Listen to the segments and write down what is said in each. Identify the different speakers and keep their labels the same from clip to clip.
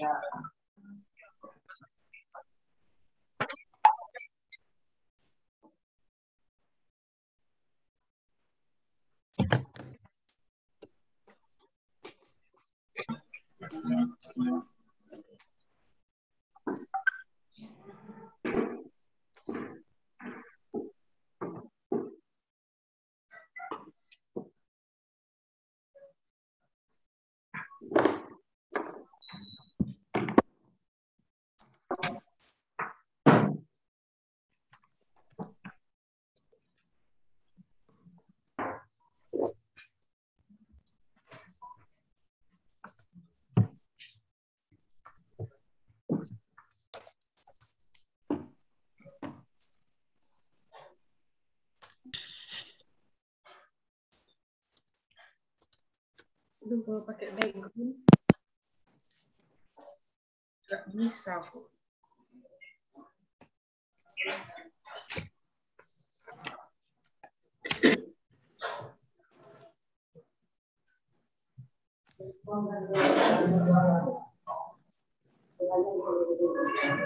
Speaker 1: Yeah. Aduh, kalau pakai background nggak bisa kok.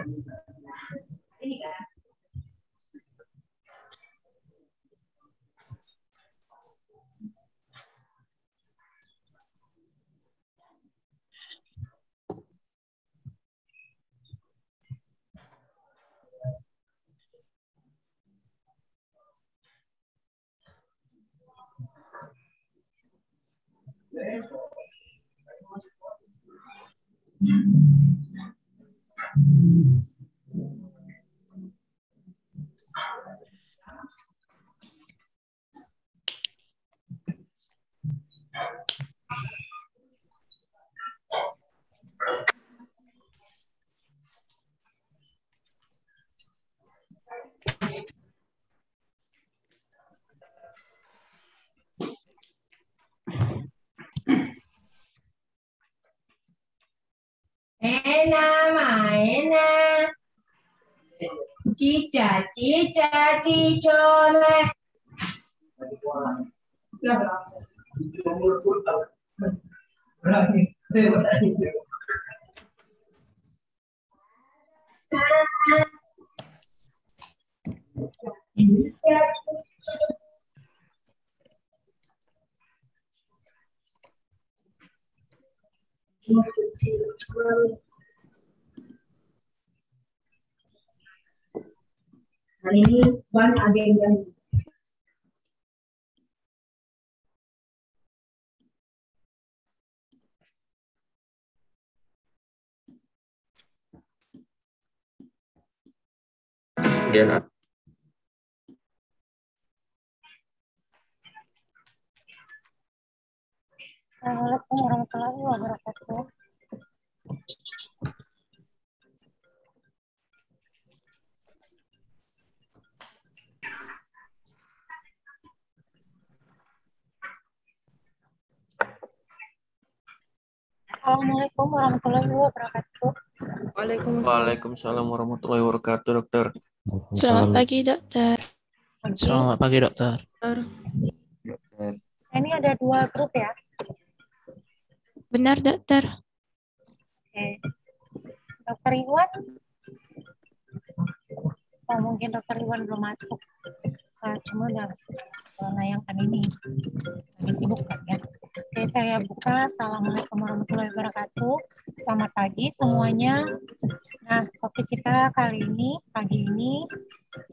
Speaker 1: Ini Thank you.
Speaker 2: Ena ma Ena Chicha chicha chichone cho you. Thank you. Hari ini one agenda.
Speaker 3: Ya,
Speaker 4: Assalamualaikum warahmatullahi wabarakatuh. Assalamualaikum warahmatullahi wabarakatuh.
Speaker 1: Waalaikumsalam.
Speaker 3: Waalaikumsalam warahmatullahi wabarakatuh, dokter.
Speaker 5: Selamat pagi, dokter.
Speaker 6: Selamat pagi dokter.
Speaker 3: Dokter.
Speaker 4: Ini ada dua grup ya.
Speaker 5: Benar, dokter.
Speaker 4: Oke. Dokter Iwan. Oh, mungkin dokter Iwan belum masuk. Ah, cuma udah menayangkan ini. Lagi sibuk kan ya. Oke, saya buka. Assalamualaikum warahmatullahi wabarakatuh. Selamat pagi semuanya. Nah, topik kita kali ini, pagi ini,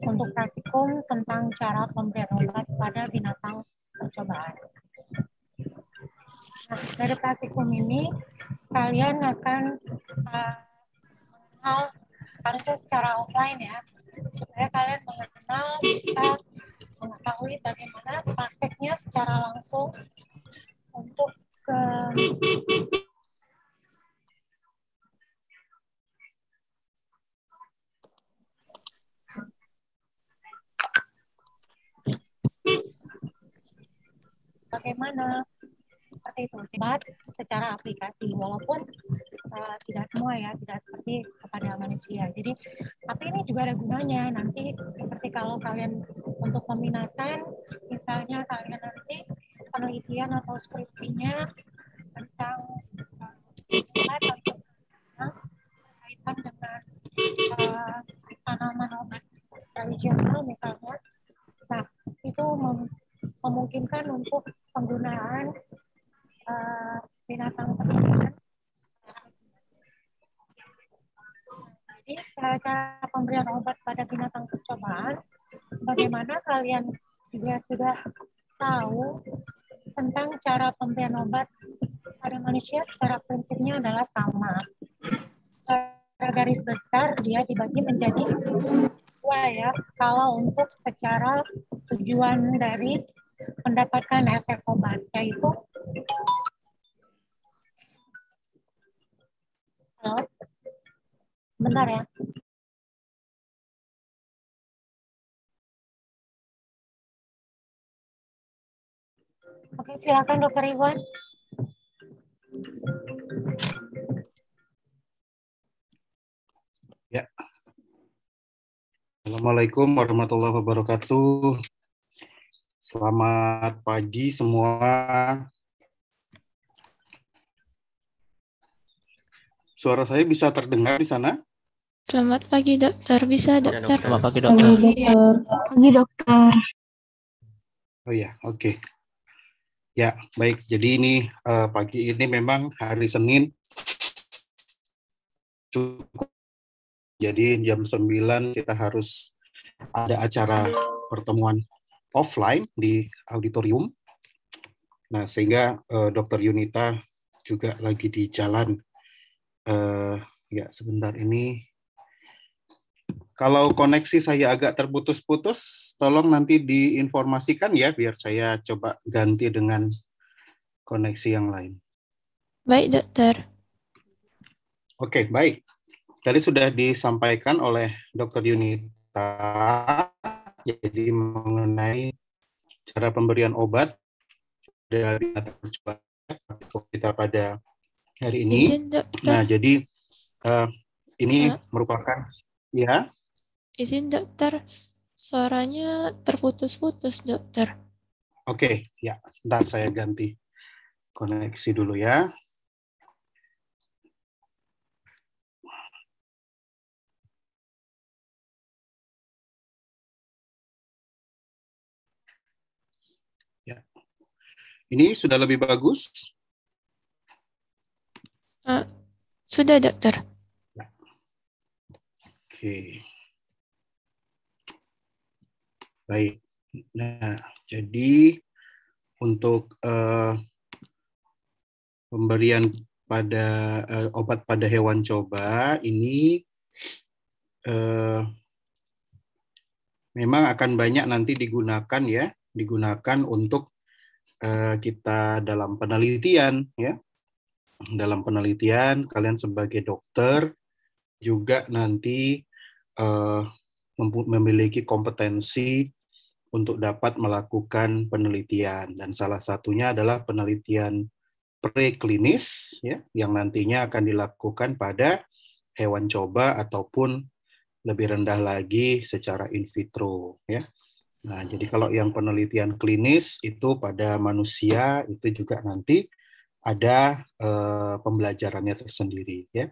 Speaker 4: untuk praktikum tentang cara pemberian obat pada binatang percobaan. Nah, dari praktikum ini, kalian akan uh, mengenal, harusnya secara offline ya, supaya kalian mengenal, bisa mengetahui bagaimana prakteknya secara langsung Bagaimana? Seperti itu, cepat secara aplikasi. Walaupun uh, tidak semua ya, tidak seperti kepada manusia. Jadi, tapi ini juga ada gunanya. Nanti seperti kalau kalian untuk peminatan, misalnya kalian nanti penelitian atau skripsinya tentang obat uh, berkaitan dengan uh, tanaman obat tradisional misalnya nah itu mem memungkinkan untuk penggunaan uh, binatang percobaan. Jadi cara-cara pemberian obat pada binatang percobaan, bagaimana kalian juga sudah tahu tentang cara pemberian obat pada manusia secara prinsipnya adalah sama. Secara garis besar dia dibagi menjadi dua ya. Kalau untuk secara tujuan dari mendapatkan efek obat yaitu Halo? Bentar ya. Oke, silakan Dokter Iwan.
Speaker 7: Ya. Assalamualaikum warahmatullahi wabarakatuh. Selamat pagi semua. Suara saya bisa terdengar di sana?
Speaker 5: Selamat pagi dokter, bisa dokter?
Speaker 6: Selamat pagi dokter.
Speaker 5: Pagi dokter.
Speaker 7: Oh ya, oke. Okay. Ya, baik. Jadi ini uh, pagi ini memang hari Senin. Cukup. Jadi jam 9 kita harus ada acara pertemuan offline di auditorium. Nah, sehingga uh, Dokter Yunita juga lagi di jalan. Uh, ya, sebentar ini. Kalau koneksi saya agak terputus-putus, tolong nanti diinformasikan ya, biar saya coba ganti dengan koneksi yang lain.
Speaker 5: Baik, dokter.
Speaker 7: Oke, baik. Tadi sudah disampaikan oleh Dokter Yunita jadi mengenai cara pemberian obat dari kita pada hari ini.
Speaker 5: Izin.
Speaker 7: Nah, jadi uh, ini ya. merupakan ya.
Speaker 5: Izin dokter, suaranya terputus-putus dokter.
Speaker 7: Oke, ya, sebentar saya ganti koneksi dulu ya. Ini sudah lebih bagus?
Speaker 5: Uh, sudah, dokter.
Speaker 7: Ya. Oke. Baik. Nah, jadi untuk uh, pemberian pada uh, obat pada hewan coba ini uh, memang akan banyak nanti digunakan ya, digunakan untuk kita dalam penelitian ya dalam penelitian kalian sebagai dokter juga nanti uh, memiliki kompetensi untuk dapat melakukan penelitian dan salah satunya adalah penelitian preklinis ya yang nantinya akan dilakukan pada hewan coba ataupun lebih rendah lagi secara in vitro ya Nah, jadi kalau yang penelitian klinis itu pada manusia itu juga nanti ada eh, pembelajarannya tersendiri ya.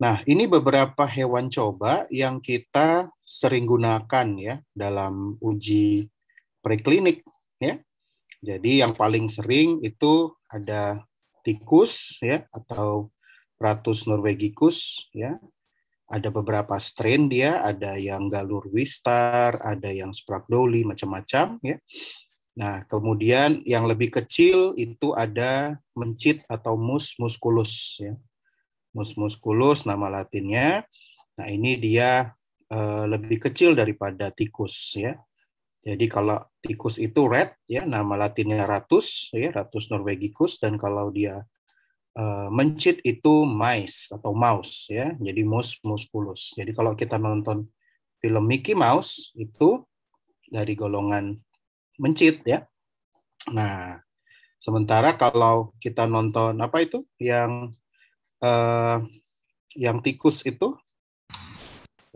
Speaker 7: Nah, ini beberapa hewan coba yang kita sering gunakan ya dalam uji preklinik ya. Jadi yang paling sering itu ada tikus ya atau Ratus norvegicus ya ada beberapa strain dia, ada yang galur wistar, ada yang spragdoli, macam-macam ya. Nah, kemudian yang lebih kecil itu ada mencit atau mus musculus ya. Mus musculus nama latinnya. Nah, ini dia uh, lebih kecil daripada tikus ya. Jadi kalau tikus itu red ya, nama latinnya ratus ya, ratus norvegicus dan kalau dia uh, mencit itu mice atau mouse ya. Jadi mus musculus. Jadi kalau kita nonton film Mickey Mouse itu dari golongan mencit ya. Nah, sementara kalau kita nonton apa itu yang eh, yang tikus itu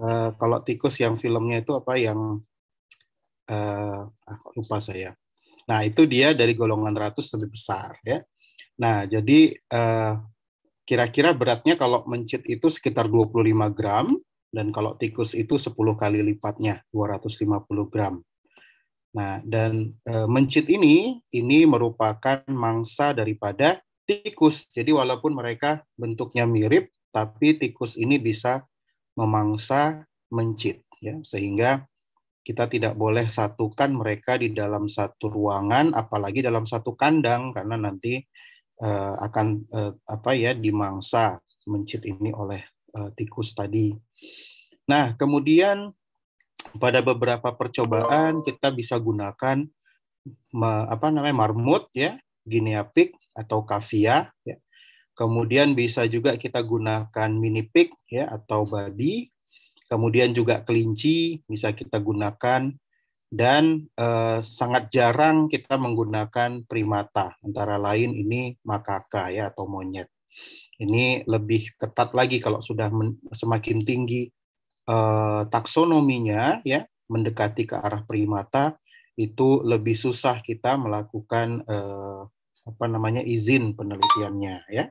Speaker 7: eh, kalau tikus yang filmnya itu apa yang kok lupa saya. Nah, itu dia dari golongan ratus lebih besar ya. Nah, jadi eh, kira-kira beratnya kalau mencit itu sekitar 25 gram dan kalau tikus itu 10 kali lipatnya 250 gram. Nah, dan e, mencit ini ini merupakan mangsa daripada tikus. Jadi walaupun mereka bentuknya mirip, tapi tikus ini bisa memangsa mencit ya sehingga kita tidak boleh satukan mereka di dalam satu ruangan apalagi dalam satu kandang karena nanti uh, akan uh, apa ya dimangsa mencit ini oleh uh, tikus tadi. Nah, kemudian pada beberapa percobaan kita bisa gunakan apa namanya marmut ya, guinea pig atau kavia ya. Kemudian bisa juga kita gunakan mini pig ya atau babi. Kemudian juga kelinci bisa kita gunakan dan eh, sangat jarang kita menggunakan primata antara lain ini makaka ya atau monyet. Ini lebih ketat lagi kalau sudah semakin tinggi eh, taksonominya ya mendekati ke arah primata itu lebih susah kita melakukan eh, apa namanya izin penelitiannya ya.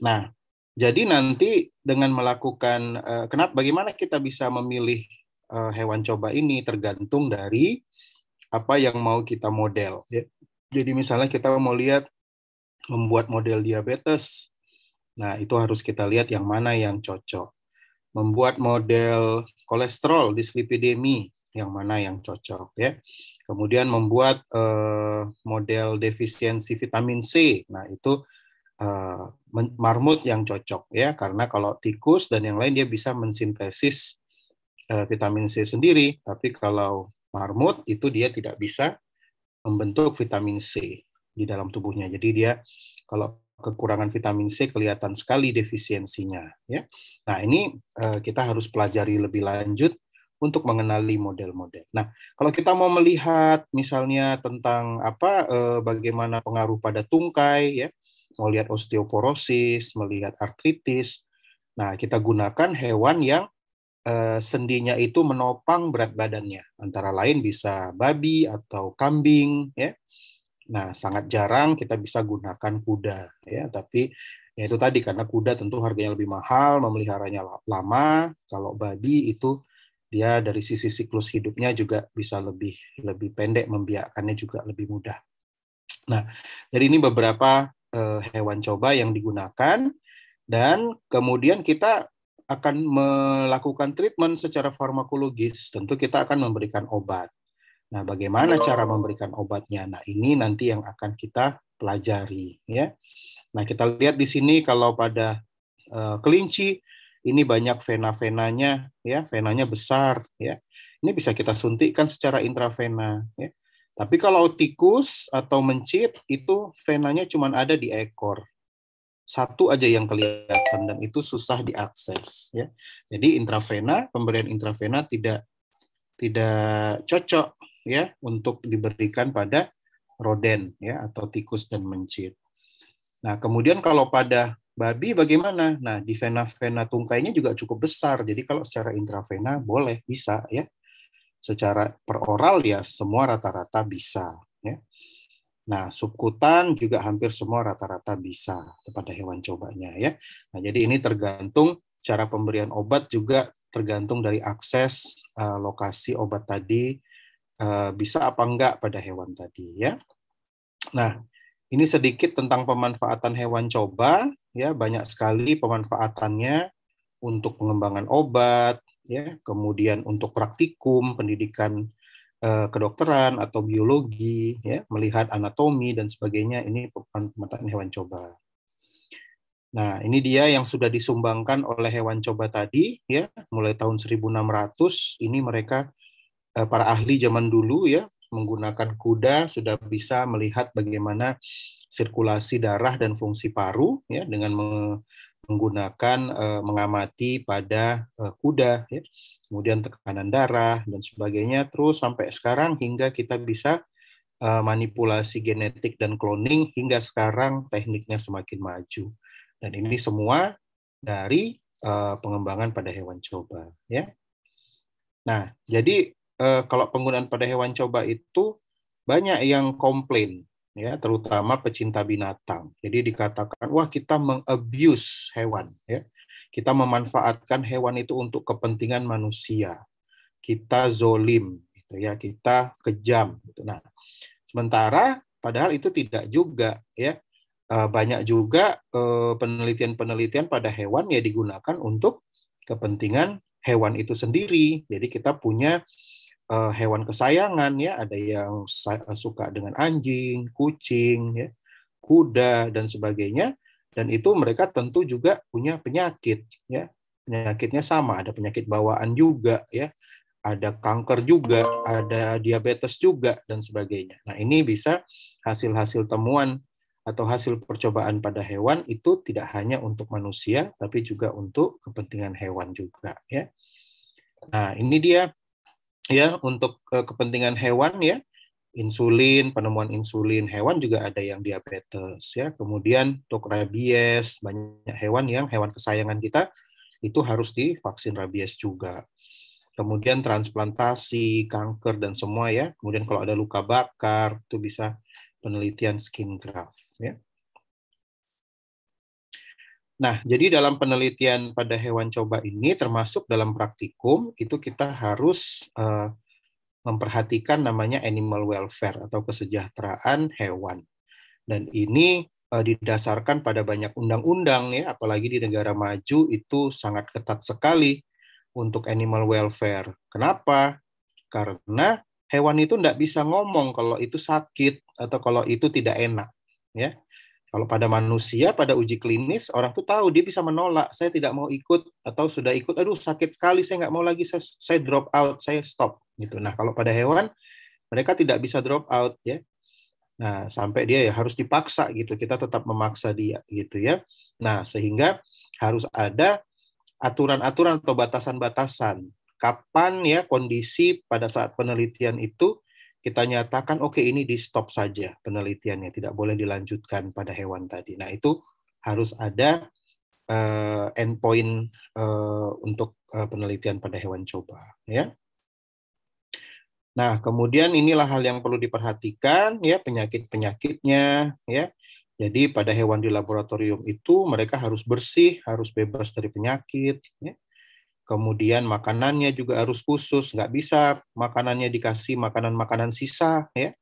Speaker 7: Nah, jadi nanti dengan melakukan eh, kenapa bagaimana kita bisa memilih eh, hewan coba ini tergantung dari apa yang mau kita model ya. Jadi misalnya kita mau lihat membuat model diabetes. Nah, itu harus kita lihat yang mana yang cocok membuat model kolesterol dislipidemi yang mana yang cocok ya. Kemudian membuat uh, model defisiensi vitamin C. Nah, itu uh, marmut yang cocok ya karena kalau tikus dan yang lain dia bisa mensintesis uh, vitamin C sendiri, tapi kalau marmut itu dia tidak bisa membentuk vitamin C di dalam tubuhnya. Jadi dia kalau kekurangan vitamin C kelihatan sekali defisiensinya ya. Nah, ini uh, kita harus pelajari lebih lanjut untuk mengenali model-model. Nah, kalau kita mau melihat misalnya tentang apa uh, bagaimana pengaruh pada tungkai ya, mau lihat osteoporosis, melihat artritis. Nah, kita gunakan hewan yang uh, sendinya itu menopang berat badannya. Antara lain bisa babi atau kambing ya Nah, sangat jarang kita bisa gunakan kuda ya, tapi ya itu tadi karena kuda tentu harganya lebih mahal, memeliharanya lama. Kalau babi itu dia dari sisi siklus hidupnya juga bisa lebih lebih pendek, membiakannya juga lebih mudah. Nah, jadi ini beberapa eh, hewan coba yang digunakan dan kemudian kita akan melakukan treatment secara farmakologis. Tentu kita akan memberikan obat. Nah, bagaimana cara memberikan obatnya? Nah, ini nanti yang akan kita pelajari ya. Nah, kita lihat di sini kalau pada uh, kelinci ini banyak vena-venanya ya, venanya besar ya. Ini bisa kita suntikkan secara intravena ya. Tapi kalau tikus atau mencit itu venanya cuma ada di ekor. Satu aja yang kelihatan dan itu susah diakses ya. Jadi intravena, pemberian intravena tidak tidak cocok ya untuk diberikan pada roden ya atau tikus dan mencit. Nah, kemudian kalau pada babi bagaimana? Nah, di vena-vena tungkainya juga cukup besar. Jadi kalau secara intravena boleh bisa ya. Secara peroral ya semua rata-rata bisa ya. Nah, subkutan juga hampir semua rata-rata bisa kepada hewan cobanya ya. Nah, jadi ini tergantung cara pemberian obat juga tergantung dari akses uh, lokasi obat tadi Eh, bisa apa enggak pada hewan tadi ya. Nah, ini sedikit tentang pemanfaatan hewan coba ya, banyak sekali pemanfaatannya untuk pengembangan obat ya, kemudian untuk praktikum pendidikan eh, kedokteran atau biologi ya, melihat anatomi dan sebagainya ini pemanfaatan hewan coba. Nah, ini dia yang sudah disumbangkan oleh hewan coba tadi ya, mulai tahun 1600 ini mereka Eh, para ahli zaman dulu ya menggunakan kuda sudah bisa melihat bagaimana sirkulasi darah dan fungsi paru ya dengan menggunakan uh, mengamati pada uh, kuda ya kemudian tekanan darah dan sebagainya terus sampai sekarang hingga kita bisa eh, manipulasi genetik dan cloning hingga sekarang tekniknya semakin maju. Dan ini semua dari eh, pengembangan pada hewan coba, ya. Nah, jadi eh, kalau penggunaan pada hewan coba itu banyak yang komplain, ya, terutama pecinta binatang. Jadi dikatakan, wah kita mengabuse hewan, ya. Kita memanfaatkan hewan itu untuk kepentingan manusia. Kita zolim, gitu ya. Kita kejam. Gitu. Nah, sementara padahal itu tidak juga, ya. Eh, Banyak juga eh, penelitian-penelitian pada hewan ya digunakan untuk kepentingan hewan itu sendiri. Jadi kita punya uh, hewan kesayangan ya, ada yang suka dengan anjing, kucing, ya, kuda dan sebagainya. Dan itu mereka tentu juga punya penyakit ya. Penyakitnya sama, ada penyakit bawaan juga ya. Ada kanker juga, ada diabetes juga dan sebagainya. Nah, ini bisa hasil-hasil temuan atau hasil percobaan pada hewan itu tidak hanya untuk manusia tapi juga untuk kepentingan hewan juga ya. Nah, ini dia ya untuk uh, kepentingan hewan ya. Insulin, penemuan insulin hewan juga ada yang diabetes ya. Kemudian untuk rabies, banyak hewan yang hewan kesayangan kita itu harus divaksin rabies juga. Kemudian transplantasi, kanker dan semua ya. Kemudian kalau ada luka bakar itu bisa penelitian skin graft ya. Nah, jadi dalam penelitian pada hewan coba ini termasuk dalam praktikum itu kita harus uh, memperhatikan namanya animal welfare atau kesejahteraan hewan. Dan ini uh, didasarkan pada banyak undang-undang ya, apalagi di negara maju itu sangat ketat sekali untuk animal welfare. Kenapa? Karena hewan itu tidak bisa ngomong kalau itu sakit atau kalau itu tidak enak ya kalau pada manusia pada uji klinis orang tuh tahu dia bisa menolak saya tidak mau ikut atau sudah ikut aduh sakit sekali saya nggak mau lagi saya, saya drop out saya stop gitu. Nah kalau pada hewan mereka tidak bisa drop out ya. Nah sampai dia ya harus dipaksa gitu kita tetap memaksa dia gitu ya. Nah sehingga harus ada aturan-aturan atau batasan-batasan. Kapan ya kondisi pada saat penelitian itu kita nyatakan oke okay, ini di stop saja penelitiannya tidak boleh dilanjutkan pada hewan tadi. Nah itu harus ada uh, endpoint uh, untuk uh, penelitian pada hewan coba ya. Nah kemudian inilah hal yang perlu diperhatikan ya penyakit penyakitnya ya. Jadi pada hewan di laboratorium itu mereka harus bersih, harus bebas dari penyakit. Ya kemudian makanannya juga harus khusus, nggak bisa makanannya dikasih makanan-makanan sisa ya.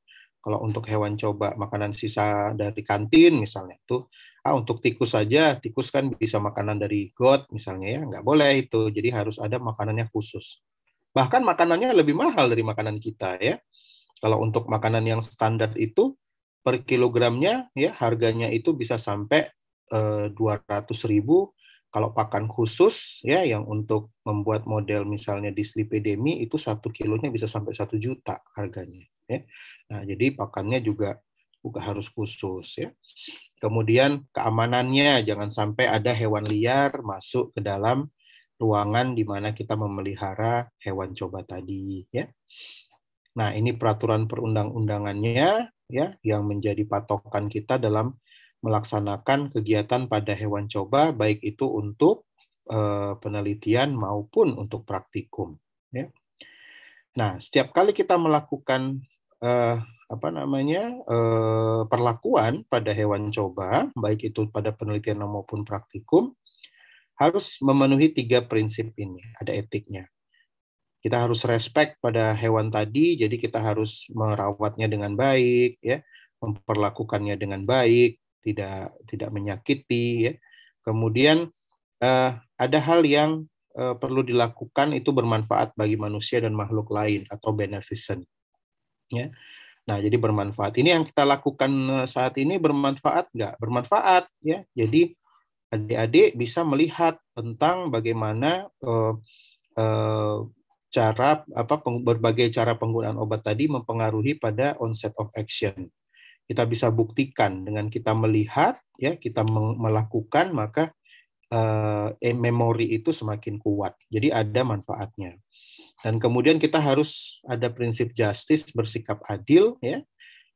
Speaker 7: Kalau untuk hewan coba makanan sisa dari kantin misalnya itu, ah untuk tikus saja, tikus kan bisa makanan dari got misalnya ya, nggak boleh itu. Jadi harus ada makanannya khusus. Bahkan makanannya lebih mahal dari makanan kita ya. Kalau untuk makanan yang standar itu per kilogramnya ya harganya itu bisa sampai eh, 200 ribu kalau pakan khusus ya yang untuk membuat model misalnya dislipidemi itu satu kilonya bisa sampai satu juta harganya. Ya. Nah jadi pakannya juga juga harus khusus ya. Kemudian keamanannya jangan sampai ada hewan liar masuk ke dalam ruangan di mana kita memelihara hewan coba tadi ya. Nah ini peraturan perundang-undangannya ya yang menjadi patokan kita dalam melaksanakan kegiatan pada hewan coba baik itu untuk uh, penelitian maupun untuk praktikum ya. Nah, setiap kali kita melakukan uh, apa namanya uh, perlakuan pada hewan coba, baik itu pada penelitian maupun praktikum, harus memenuhi tiga prinsip ini. Ada etiknya. Kita harus respect pada hewan tadi, jadi kita harus merawatnya dengan baik, ya, memperlakukannya dengan baik, tidak tidak menyakiti ya. Kemudian uh, ada hal yang uh, perlu dilakukan itu bermanfaat bagi manusia dan makhluk lain atau beneficent. Ya. Nah, jadi bermanfaat. Ini yang kita lakukan eh, saat ini bermanfaat nggak? Bermanfaat ya. Jadi adik-adik bisa melihat tentang bagaimana uh, uh, cara apa berbagai cara penggunaan obat tadi mempengaruhi pada onset of action kita bisa buktikan dengan kita melihat ya kita melakukan maka uh, memori itu semakin kuat jadi ada manfaatnya dan kemudian kita harus ada prinsip justice bersikap adil ya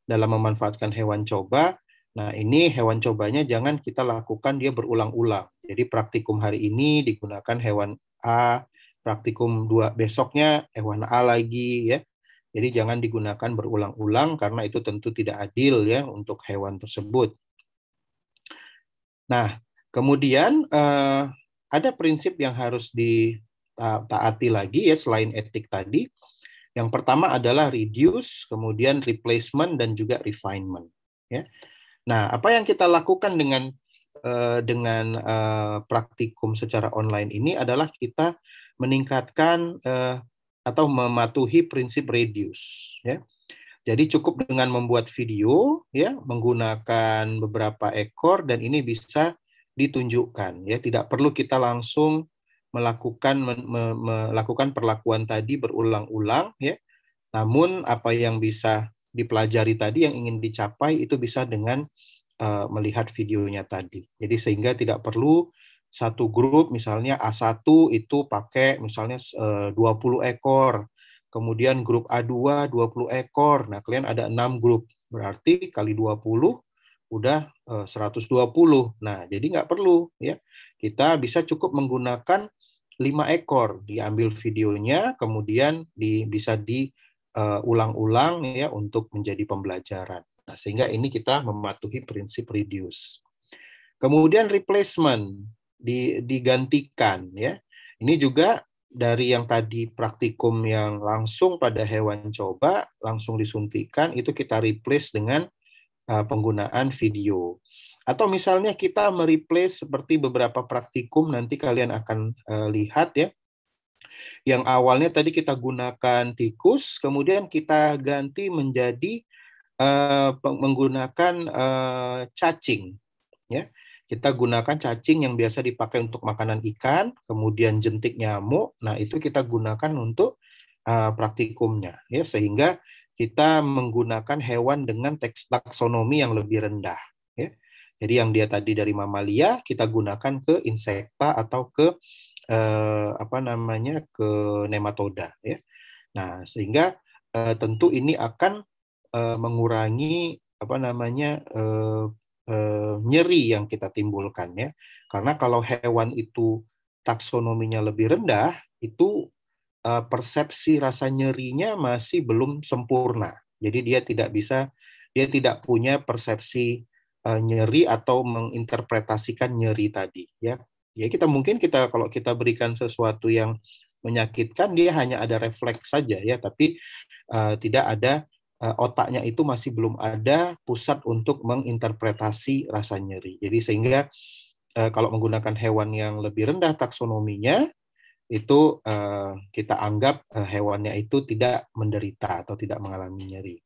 Speaker 7: dalam memanfaatkan hewan coba. Nah, ini hewan cobanya jangan kita lakukan dia berulang-ulang. Jadi praktikum hari ini digunakan hewan A, praktikum dua besoknya hewan A lagi ya. Jadi jangan digunakan berulang-ulang karena itu tentu tidak adil ya untuk hewan tersebut. Nah, kemudian eh, ada prinsip yang harus ditaati lagi ya selain etik tadi. Yang pertama adalah reduce, kemudian replacement dan juga refinement. Ya. Nah, apa yang kita lakukan dengan eh, dengan eh, praktikum secara online ini adalah kita meningkatkan eh, atau mematuhi prinsip reduce. Ya. Jadi cukup dengan membuat video, ya, menggunakan beberapa ekor dan ini bisa ditunjukkan. Ya, tidak perlu kita langsung melakukan me, me, melakukan perlakuan tadi berulang-ulang, ya. Namun apa yang bisa dipelajari tadi yang ingin dicapai itu bisa dengan uh, melihat videonya tadi. Jadi sehingga tidak perlu satu grup misalnya A1 itu pakai misalnya uh, 20 ekor, kemudian grup A2 20 ekor. Nah, kalian ada 6 grup. Berarti kali 20 udah uh, 120. Nah, jadi nggak perlu ya. Kita bisa cukup menggunakan 5 ekor, diambil videonya, kemudian di, bisa di uh, ulang-ulang ya untuk menjadi pembelajaran. Nah, sehingga ini kita mematuhi prinsip reduce. Kemudian replacement di, digantikan ya. Ini juga dari yang tadi praktikum yang langsung pada hewan coba langsung disuntikan itu kita replace dengan uh, penggunaan video. Atau misalnya kita mereplace seperti beberapa praktikum nanti kalian akan uh, lihat ya yang awalnya tadi kita gunakan tikus, kemudian kita ganti menjadi uh, menggunakan uh, cacing. Ya, kita gunakan cacing yang biasa dipakai untuk makanan ikan, kemudian jentik nyamuk. Nah itu kita gunakan untuk uh, praktikumnya, ya sehingga kita menggunakan hewan dengan taksonomi yang lebih rendah. Ya. Jadi yang dia tadi dari mamalia kita gunakan ke insekta atau ke eh, apa namanya ke nematoda ya. Nah, sehingga eh, tentu ini akan eh, mengurangi apa namanya eh, eh, nyeri yang kita timbulkan ya. Karena kalau hewan itu taksonominya lebih rendah, itu eh, persepsi rasa nyerinya masih belum sempurna. Jadi dia tidak bisa dia tidak punya persepsi uh, nyeri atau menginterpretasikan nyeri tadi ya ya kita mungkin kita kalau kita berikan sesuatu yang menyakitkan dia hanya ada refleks saja ya tapi uh, tidak ada otaknya itu masih belum ada pusat untuk menginterpretasi rasa nyeri. Jadi sehingga uh, kalau menggunakan hewan yang lebih rendah taksonominya itu uh, kita anggap hewannya itu tidak menderita atau tidak mengalami nyeri.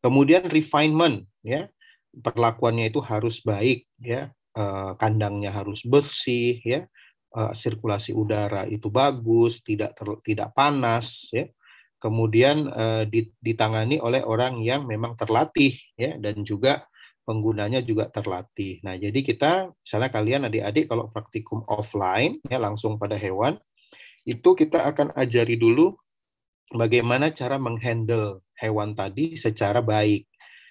Speaker 7: Kemudian refinement ya. Perlakuannya itu harus baik ya. Eh, kandangnya harus bersih ya. Eh, sirkulasi udara itu bagus tidak ter, tidak panas ya kemudian uh, ditangani oleh orang yang memang terlatih ya dan juga penggunanya juga terlatih. Nah, jadi kita misalnya kalian adik-adik kalau praktikum offline ya langsung pada hewan itu kita akan ajari dulu bagaimana cara menghandle hewan tadi secara baik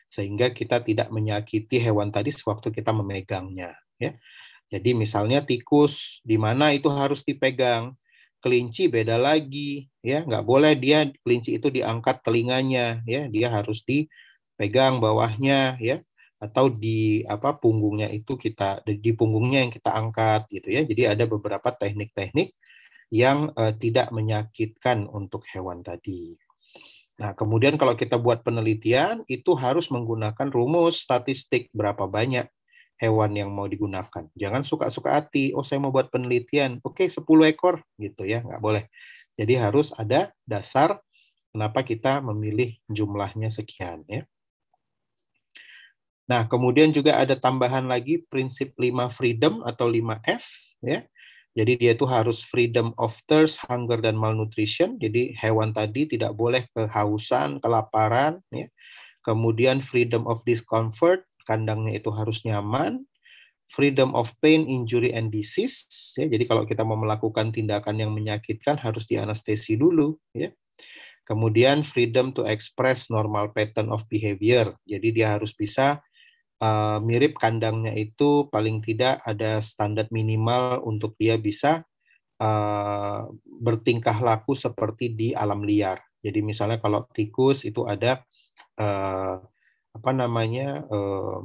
Speaker 7: sehingga kita tidak menyakiti hewan tadi sewaktu kita memegangnya ya jadi misalnya tikus di mana itu harus dipegang kelinci beda lagi ya. Nggak boleh dia kelinci itu diangkat telinganya ya. Dia harus dipegang bawahnya ya. Atau di apa punggungnya itu kita di punggungnya yang kita angkat gitu ya. Jadi ada beberapa teknik-teknik yang uh, tidak menyakitkan untuk hewan tadi. Nah, kemudian kalau kita buat penelitian, itu harus menggunakan rumus statistik berapa banyak hewan yang mau digunakan. Jangan suka-suka hati, oh saya mau buat penelitian, oke 10 ekor, gitu ya, nggak boleh. Jadi harus ada dasar kenapa kita memilih jumlahnya sekian. ya. Nah, kemudian juga ada tambahan lagi prinsip 5 freedom atau 5F, ya jadi dia itu harus freedom of thirst, hunger dan malnutrition. Jadi hewan tadi tidak boleh kehausan, kelaparan. Ya. Kemudian freedom of discomfort, kandangnya itu harus nyaman. Freedom of pain, injury and disease. Ya. Jadi kalau kita mau melakukan tindakan yang menyakitkan harus dianestesi dulu. Ya. Kemudian freedom to express normal pattern of behavior. Jadi dia harus bisa uh, mirip kandangnya itu paling tidak ada standar minimal untuk dia bisa uh, bertingkah laku seperti di alam liar. Jadi misalnya kalau tikus itu ada uh, apa namanya uh,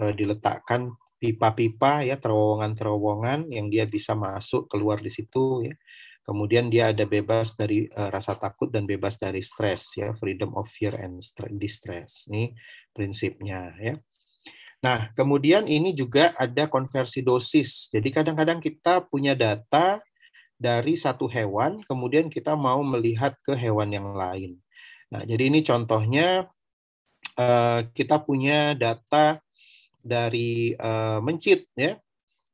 Speaker 7: uh, diletakkan pipa-pipa ya terowongan-terowongan yang dia bisa masuk keluar di situ ya Kemudian dia ada bebas dari uh, rasa takut dan bebas dari stres ya, freedom of fear and distress. Ini prinsipnya ya. Nah, kemudian ini juga ada konversi dosis. Jadi kadang-kadang kita punya data dari satu hewan, kemudian kita mau melihat ke hewan yang lain. Nah, jadi ini contohnya uh, kita punya data dari uh, mencit ya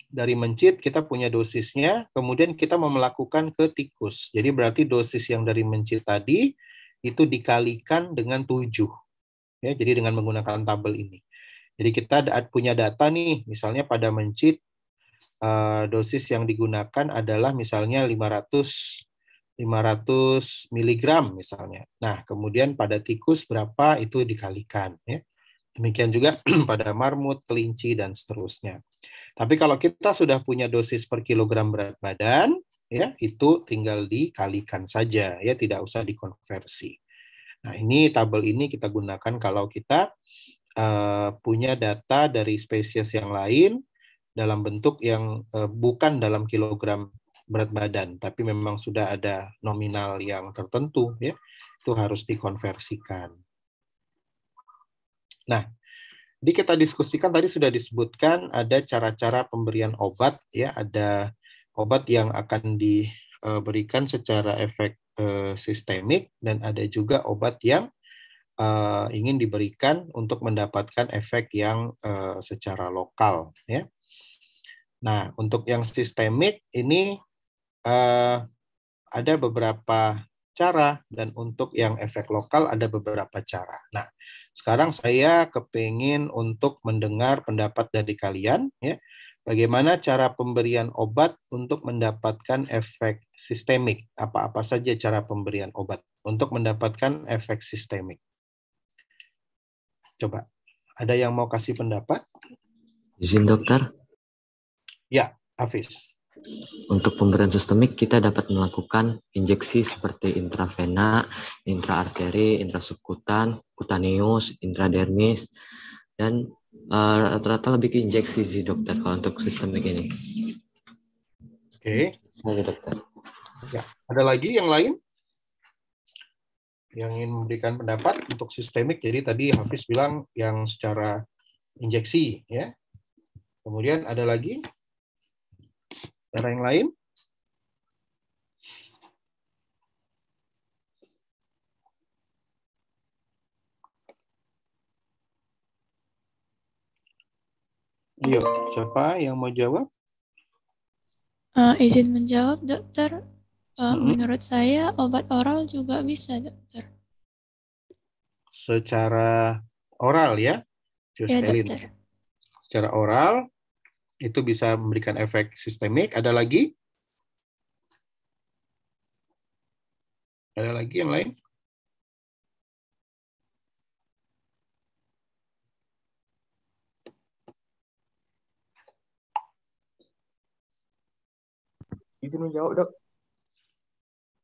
Speaker 7: dari mencit kita punya dosisnya, kemudian kita mau melakukan ke tikus. Jadi berarti dosis yang dari mencit tadi itu dikalikan dengan 7. Ya, jadi dengan menggunakan tabel ini. Jadi kita punya data nih, misalnya pada mencit eh, dosis yang digunakan adalah misalnya 500 500 miligram misalnya. Nah, kemudian pada tikus berapa itu dikalikan ya. Demikian juga pada marmut, kelinci dan seterusnya. Tapi kalau kita sudah punya dosis per kilogram berat badan, ya itu tinggal dikalikan saja, ya tidak usah dikonversi. Nah ini tabel ini kita gunakan kalau kita uh, punya data dari spesies yang lain dalam bentuk yang uh, bukan dalam kilogram berat badan, tapi memang sudah ada nominal yang tertentu, ya itu harus dikonversikan. Nah, di kita diskusikan tadi sudah disebutkan ada cara-cara pemberian obat ya, ada obat yang akan diberikan secara efek eh, sistemik dan ada juga obat yang uh, ingin diberikan untuk mendapatkan efek yang uh, secara lokal ya. Nah, untuk yang sistemik ini uh, ada beberapa cara dan untuk yang efek lokal ada beberapa cara. Nah, sekarang saya kepingin untuk mendengar pendapat dari kalian, ya. Bagaimana cara pemberian obat untuk mendapatkan efek sistemik? Apa-apa saja cara pemberian obat untuk mendapatkan efek sistemik? Coba, ada yang mau kasih pendapat?
Speaker 8: Izin dokter.
Speaker 7: Ya, Hafiz.
Speaker 8: Untuk pemberian sistemik kita dapat melakukan injeksi seperti intravena, intraarteri, intrasubkutan, kutaneus, intradermis, dan eh, rata-rata uh, lebih ke injeksi sih dokter kalau untuk sistemik ini.
Speaker 7: Oke. Okay.
Speaker 8: Saya dokter.
Speaker 7: Ya. Ada lagi yang lain? Yang ingin memberikan pendapat untuk sistemik. Jadi tadi Hafiz bilang yang secara injeksi, ya. Kemudian ada lagi Cara yang lain? Yuk, siapa yang mau jawab?
Speaker 5: Uh, izin menjawab, dokter. Uh, mm -hmm. Menurut saya obat oral juga bisa, dokter.
Speaker 7: Secara oral ya,
Speaker 5: Ya, dokter.
Speaker 7: Secara oral, itu bisa memberikan efek sistemik. Ada lagi? Ada lagi yang lain?
Speaker 9: Izin menjawab, dok.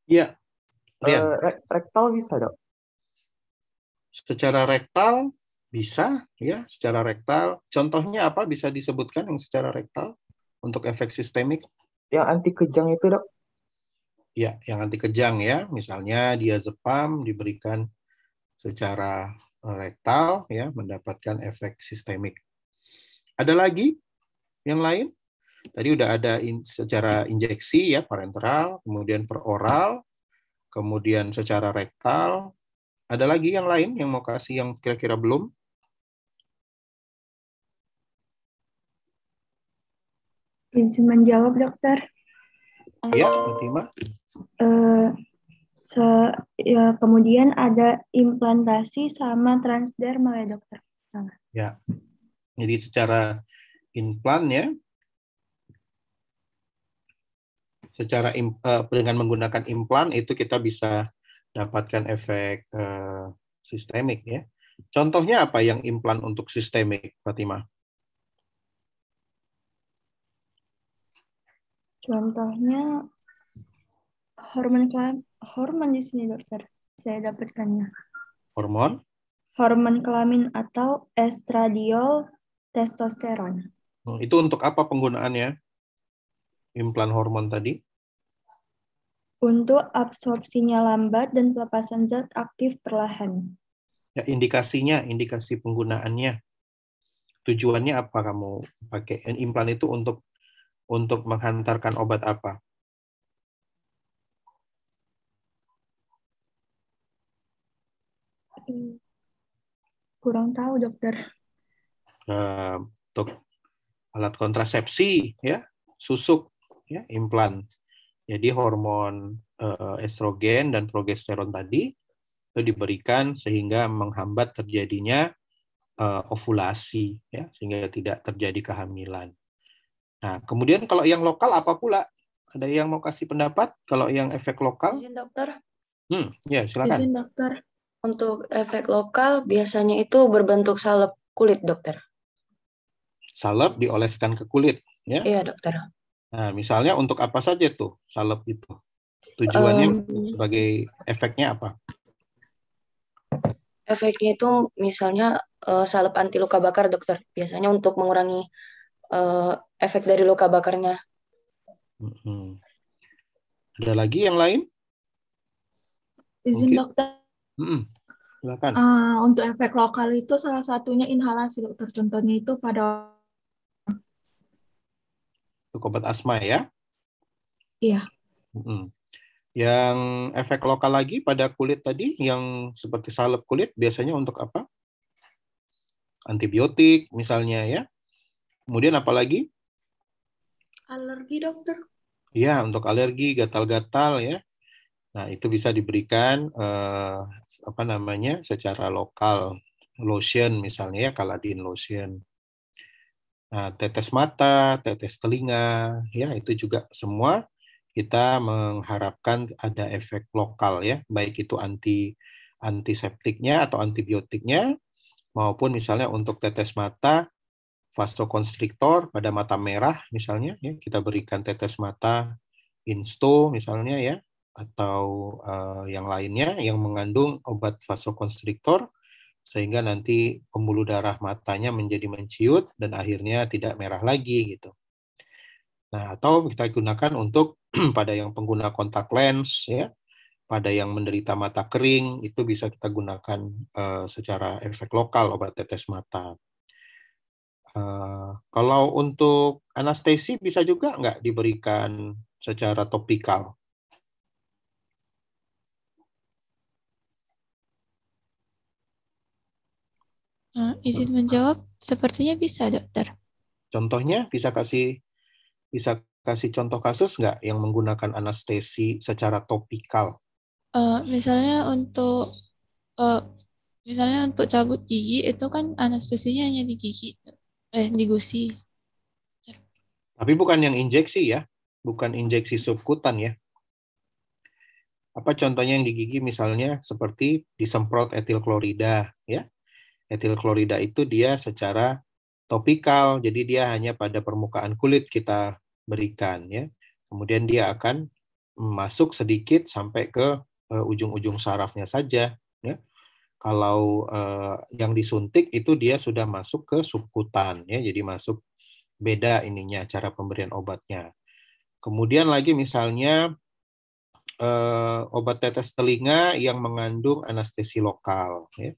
Speaker 7: Iya.
Speaker 9: Uh, rektal bisa, dok?
Speaker 7: Secara rektal, bisa ya secara rektal. Contohnya apa bisa disebutkan yang secara rektal untuk efek sistemik?
Speaker 9: Yang anti kejang itu, Dok.
Speaker 7: Ya, yang anti kejang ya. Misalnya diazepam diberikan secara eh, rektal ya mendapatkan efek sistemik. Ada lagi yang lain? Tadi udah ada in, secara injeksi ya parenteral, kemudian peroral, kemudian secara rektal. Ada lagi yang lain yang mau kasih yang kira-kira belum?
Speaker 10: Izin menjawab, dokter.
Speaker 7: Iya, Fatima.
Speaker 10: Uh, se ya, kemudian ada implantasi sama transdermal ya, dokter?
Speaker 7: Salah. Ya, jadi secara implan ya, secara uh, dengan menggunakan implan itu kita bisa dapatkan efek eh, sistemik ya. Contohnya apa yang implan untuk sistemik, Fatima?
Speaker 10: Contohnya hormon hormon di sini dokter. Saya dapatkannya.
Speaker 7: Hormon?
Speaker 10: Hormon kelamin atau estradiol testosteron.
Speaker 7: Hmm, Itu untuk apa penggunaannya? Implan hormon tadi?
Speaker 10: Untuk absorpsinya lambat dan pelepasan zat aktif perlahan.
Speaker 7: Ya, indikasinya, indikasi penggunaannya. Tujuannya apa kamu pakai implan itu untuk untuk menghantarkan obat apa?
Speaker 10: Kurang tahu dokter.
Speaker 7: Untuk alat kontrasepsi ya, susuk ya, implan. Jadi hormon eh, estrogen dan progesteron tadi itu diberikan sehingga menghambat terjadinya eh, ovulasi ya, sehingga tidak terjadi kehamilan. Nah, kemudian kalau yang lokal apa pula? Ada yang mau kasih pendapat kalau yang efek lokal?
Speaker 11: Izin dokter.
Speaker 7: Hmm, ya silakan.
Speaker 11: Izin dokter. Untuk efek lokal biasanya itu berbentuk salep kulit dokter.
Speaker 7: Salep dioleskan ke kulit, ya.
Speaker 11: Iya dokter.
Speaker 7: Nah, misalnya untuk apa saja tuh salep itu? Tujuannya
Speaker 11: Em,
Speaker 7: sebagai efeknya apa?
Speaker 11: efeknya itu misalnya eh, salep anti luka bakar dokter. Biasanya untuk mengurangi eh, efek dari luka bakarnya.
Speaker 7: Hmm. Ada lagi yang lain?
Speaker 12: Izin
Speaker 7: Mungkin.
Speaker 12: dokter,
Speaker 7: Hmm, silakan.
Speaker 12: eh, untuk efek lokal itu salah satunya inhalasi dokter. Contohnya itu pada
Speaker 7: Untuk obat asma ya.
Speaker 12: iya
Speaker 7: Mm-mm. Yang efek lokal lagi pada kulit tadi yang seperti salep kulit biasanya untuk apa? Antibiotik misalnya ya. Kemudian apa lagi?
Speaker 12: alergi dokter.
Speaker 7: Ya, untuk alergi, gatal-gatal ya. Nah, itu bisa diberikan eh, apa namanya? secara lokal. Lotion misalnya ya, Caladin lotion. Nah, tetes mata, tetes telinga, ya itu juga semua kita mengharapkan ada efek lokal ya, baik itu anti antiseptiknya atau antibiotiknya maupun misalnya untuk tetes mata vasokonstriktor pada mata merah misalnya ya kita berikan tetes mata insto misalnya ya atau eh, yang lainnya yang mengandung obat vasokonstriktor sehingga nanti pembuluh darah matanya menjadi menciut dan akhirnya tidak merah lagi gitu. Nah, atau kita gunakan untuk pada yang pengguna kontak lens ya, pada yang menderita mata kering itu bisa kita gunakan eh, secara efek lokal obat tetes mata. Eh, kalau untuk anestesi bisa juga nggak diberikan secara topikal?
Speaker 5: Eh, izin menjawab, sepertinya bisa, dokter.
Speaker 7: Contohnya bisa kasih bisa kasih contoh kasus nggak yang menggunakan anestesi secara topikal?
Speaker 5: Eh, misalnya untuk eh, misalnya untuk cabut gigi itu kan anestesinya hanya di gigi, eh di gusi.
Speaker 7: Tapi bukan yang injeksi ya, bukan injeksi subkutan ya. Apa contohnya yang di gigi misalnya seperti disemprot etil klorida ya. Etil klorida itu dia secara topikal, jadi dia hanya pada permukaan kulit kita berikan ya. Kemudian dia akan masuk sedikit sampai ke eh, ujung-ujung sarafnya saja ya. Kalau eh, yang disuntik itu dia sudah masuk ke subkutan ya, jadi masuk beda ininya cara pemberian obatnya. Kemudian lagi misalnya eh, obat tetes telinga yang mengandung anestesi lokal ya.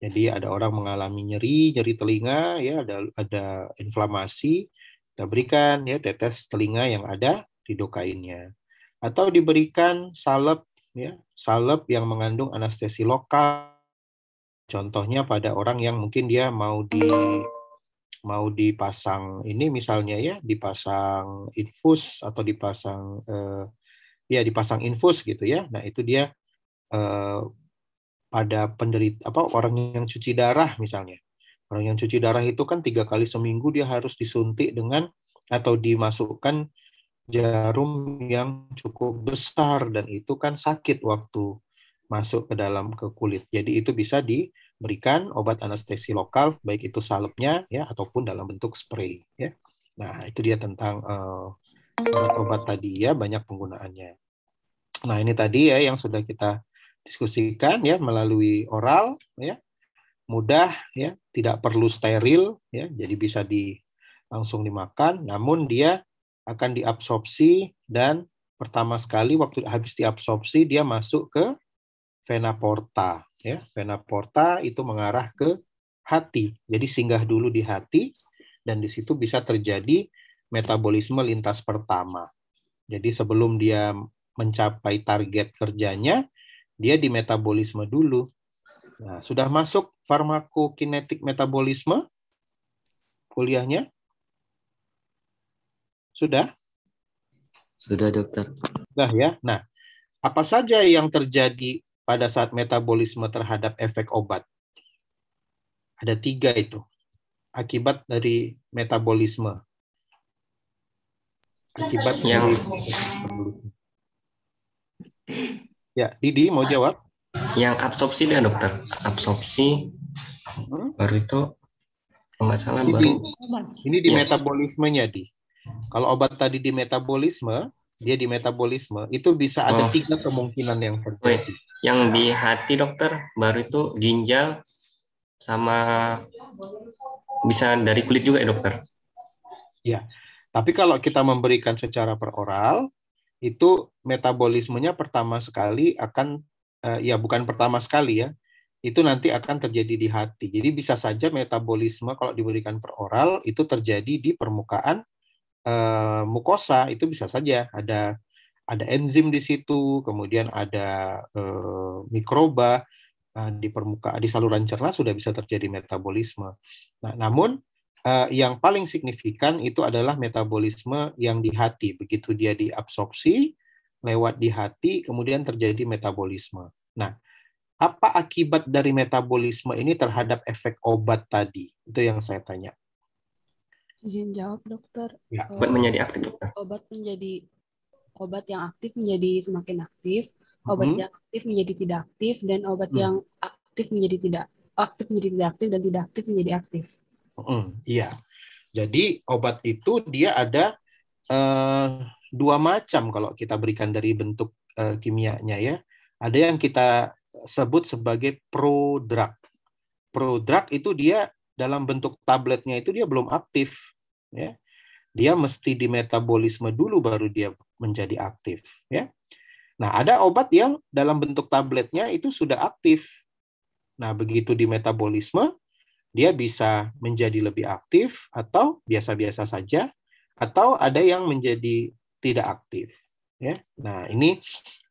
Speaker 7: Jadi ada orang mengalami nyeri, nyeri telinga, ya ada ada inflamasi, kita berikan ya tetes telinga yang ada di dokainnya. Atau diberikan salep ya, salep yang mengandung anestesi lokal. Contohnya pada orang yang mungkin dia mau di mau dipasang ini misalnya ya, dipasang infus atau dipasang eh, ya dipasang infus gitu ya. Nah, itu dia eh, pada penderita apa orang yang cuci darah misalnya orang yang cuci darah itu kan tiga kali seminggu dia harus disuntik dengan atau dimasukkan jarum yang cukup besar dan itu kan sakit waktu masuk ke dalam ke kulit. Jadi itu bisa diberikan obat anestesi lokal baik itu salepnya ya ataupun dalam bentuk spray ya. Nah, itu dia tentang uh, obat-obat tadi ya banyak penggunaannya. Nah, ini tadi ya yang sudah kita diskusikan ya melalui oral ya. Mudah ya, tidak perlu steril ya. Jadi bisa di langsung dimakan namun dia akan diabsorpsi dan pertama sekali waktu habis diabsorpsi dia masuk ke vena porta ya. Vena porta itu mengarah ke hati. Jadi singgah dulu di hati dan di situ bisa terjadi metabolisme lintas pertama. Jadi sebelum dia mencapai target kerjanya, dia di metabolisme dulu. Nah, sudah masuk farmakokinetik metabolisme kuliahnya? Sudah?
Speaker 8: Sudah, dokter.
Speaker 7: Sudah ya. Nah, apa saja yang terjadi pada saat metabolisme terhadap efek obat? Ada tiga itu. Akibat dari metabolisme. Akibat
Speaker 13: yang
Speaker 7: Ya, Didi mau jawab?
Speaker 13: Yang absorpsi deh dokter. Absorpsi hmm? baru itu masalah baru.
Speaker 7: Ini di ya. metabolismenya di. Kalau obat tadi di metabolisme, dia di metabolisme itu bisa ada oh. tiga kemungkinan yang terjadi.
Speaker 13: Yang di hati dokter baru itu ginjal sama bisa dari kulit juga ya dokter.
Speaker 7: Ya, tapi kalau kita memberikan secara peroral, itu metabolismenya pertama sekali akan uh, ya bukan pertama sekali ya itu nanti akan terjadi di hati jadi bisa saja metabolisme kalau diberikan per oral itu terjadi di permukaan uh, mukosa itu bisa saja ada ada enzim di situ kemudian ada uh, mikroba uh, di permukaan di saluran cerna sudah bisa terjadi metabolisme nah namun uh, yang paling signifikan itu adalah metabolisme yang di hati. Begitu dia diabsorpsi lewat di hati, kemudian terjadi metabolisme. Nah, apa akibat dari metabolisme ini terhadap efek obat tadi? Itu yang saya tanya.
Speaker 14: Izin jawab, dokter.
Speaker 7: Ya.
Speaker 13: Obat menjadi aktif, dokter.
Speaker 14: Obat menjadi obat yang aktif menjadi semakin aktif, obat hmm. yang aktif menjadi tidak aktif, dan obat hmm. yang aktif menjadi tidak aktif menjadi tidak aktif dan tidak aktif menjadi aktif.
Speaker 7: Hmm, iya. Jadi obat itu dia ada uh, dua macam kalau kita berikan dari bentuk uh, kimianya ya. Ada yang kita sebut sebagai prodrug. Prodrug itu dia dalam bentuk tabletnya itu dia belum aktif ya. Dia mesti di metabolisme dulu baru dia menjadi aktif ya. Nah, ada obat yang dalam bentuk tabletnya itu sudah aktif. Nah, begitu di metabolisme dia bisa menjadi lebih aktif atau biasa-biasa saja atau ada yang menjadi tidak aktif ya nah ini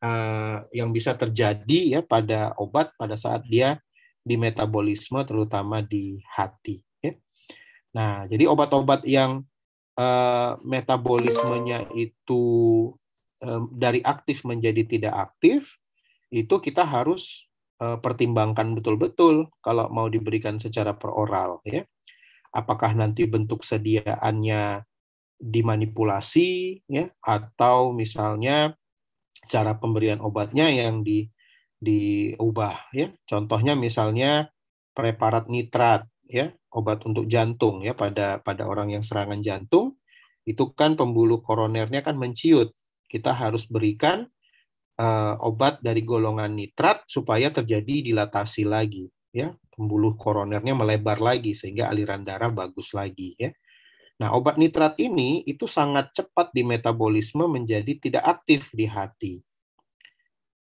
Speaker 7: uh, yang bisa terjadi ya pada obat pada saat dia di metabolisme terutama di hati ya nah jadi obat-obat yang uh, metabolismenya itu uh, dari aktif menjadi tidak aktif itu kita harus Eh, pertimbangkan betul-betul kalau mau diberikan secara peroral ya. Apakah nanti bentuk sediaannya dimanipulasi ya atau misalnya cara pemberian obatnya yang di diubah ya. Contohnya misalnya preparat nitrat ya, obat untuk jantung ya pada pada orang yang serangan jantung itu kan pembuluh koronernya kan menciut. Kita harus berikan uh, obat dari golongan nitrat supaya terjadi dilatasi lagi ya pembuluh koronernya melebar lagi sehingga aliran darah bagus lagi ya nah obat nitrat ini itu sangat cepat di metabolisme menjadi tidak aktif di hati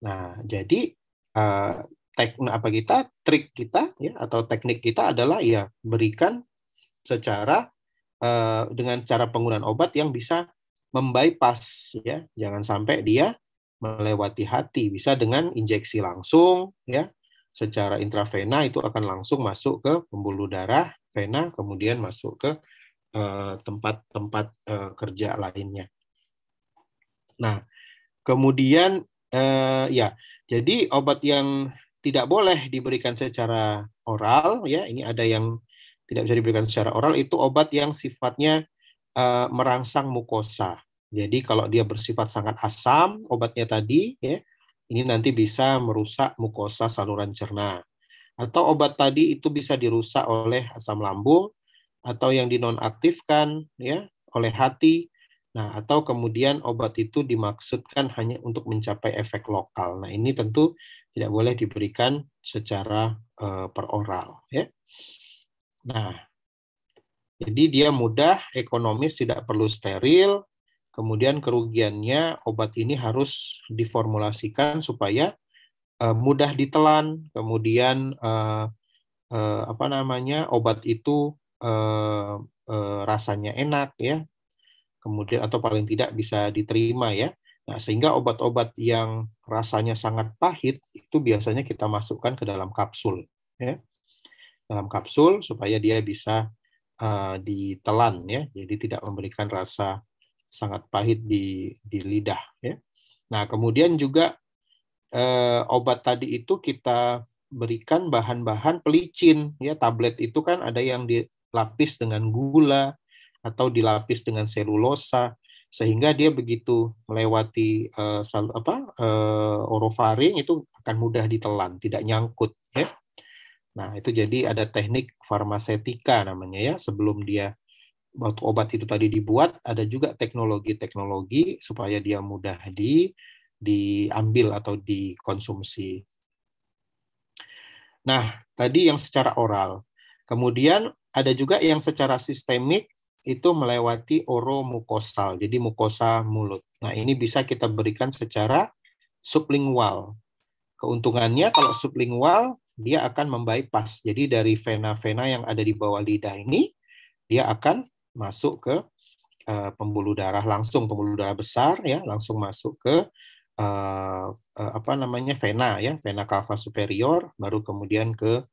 Speaker 7: nah jadi uh, teknik apa kita trik kita ya atau teknik kita adalah ya berikan secara uh, dengan cara penggunaan obat yang bisa membypass ya. Jangan sampai dia melewati hati. Bisa dengan injeksi langsung ya. Secara intravena itu akan langsung masuk ke pembuluh darah vena kemudian masuk ke eh, tempat-tempat uh, uh, kerja lainnya. Nah, kemudian uh, ya, jadi obat yang tidak boleh diberikan secara oral ya, ini ada yang tidak bisa diberikan secara oral itu obat yang sifatnya uh, merangsang mukosa. Jadi kalau dia bersifat sangat asam, obatnya tadi ya, Ini nanti bisa merusak mukosa saluran cerna. Atau obat tadi itu bisa dirusak oleh asam lambung atau yang dinonaktifkan ya oleh hati. Nah, atau kemudian obat itu dimaksudkan hanya untuk mencapai efek lokal. Nah, ini tentu tidak boleh diberikan secara uh, peroral ya. Nah, jadi dia mudah, ekonomis, tidak perlu steril. Kemudian kerugiannya obat ini harus diformulasikan supaya uh, mudah ditelan. Kemudian uh, uh, apa namanya obat itu uh, uh, rasanya enak ya. Kemudian atau paling tidak bisa diterima ya. Nah, sehingga obat-obat yang rasanya sangat pahit itu biasanya kita masukkan ke dalam kapsul, ya. Dalam kapsul supaya dia bisa uh, ditelan, ya. Jadi tidak memberikan rasa sangat pahit di di lidah, ya. Nah, kemudian juga uh, obat tadi itu kita berikan bahan-bahan pelicin, ya. Tablet itu kan ada yang dilapis dengan gula atau dilapis dengan selulosa sehingga dia begitu melewati uh, apa uh, orofaring itu akan mudah ditelan, tidak nyangkut ya. Nah, itu jadi ada teknik farmasetika namanya ya, sebelum dia waktu obat itu tadi dibuat ada juga teknologi-teknologi supaya dia mudah di diambil atau dikonsumsi. Nah, tadi yang secara oral. Kemudian ada juga yang secara sistemik itu melewati oromukosal, jadi mukosa mulut. Nah, ini bisa kita berikan secara sublingual. Keuntungannya kalau sublingual, dia akan membypass. Jadi dari vena-vena yang ada di bawah lidah ini, dia akan masuk ke uh, pembuluh darah langsung, pembuluh darah besar ya, langsung masuk ke uh, uh, apa namanya vena ya, vena cava superior, baru kemudian ke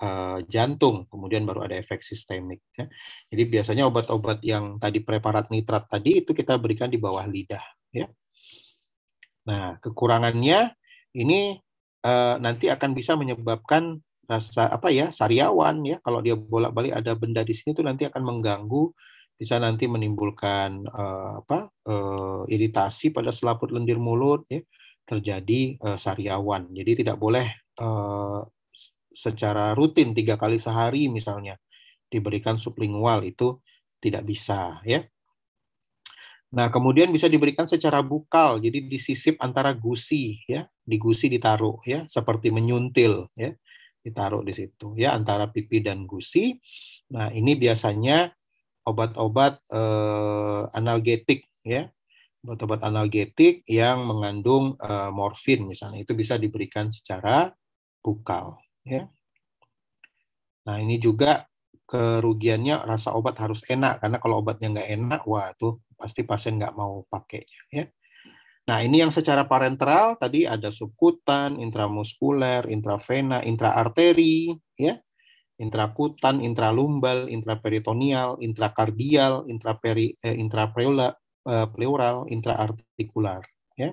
Speaker 7: uh, jantung, kemudian baru ada efek sistemik. Ya. Jadi biasanya obat-obat yang tadi preparat nitrat tadi itu kita berikan di bawah lidah. Ya. Nah kekurangannya ini uh, nanti akan bisa menyebabkan rasa apa ya sariawan ya kalau dia bolak-balik ada benda di sini tuh nanti akan mengganggu bisa nanti menimbulkan uh, apa iritasi pada selaput lendir mulut ya terjadi sariawan jadi tidak boleh secara rutin tiga kali sehari misalnya diberikan sublingual itu tidak bisa ya. Nah, kemudian bisa diberikan secara bukal, jadi disisip antara gusi ya, di gusi ditaruh ya, seperti menyuntil ya, ditaruh di situ ya antara pipi dan gusi. Nah, ini biasanya obat-obat eh, analgetik ya, obat-obat analgetik yang mengandung eh, morfin misalnya itu bisa diberikan secara bukal ya. Nah ini juga kerugiannya rasa obat harus enak karena kalau obatnya nggak enak, wah itu pasti pasien nggak mau pakainya ya. Nah ini yang secara parenteral tadi ada subkutan, intramuskuler, intravena, intraarteri, ya, intrakutan, intralumbal, intraperitoneal, intrakardial, intraperi, eh, intrapleural, eh, pleural, intraartikular, ya.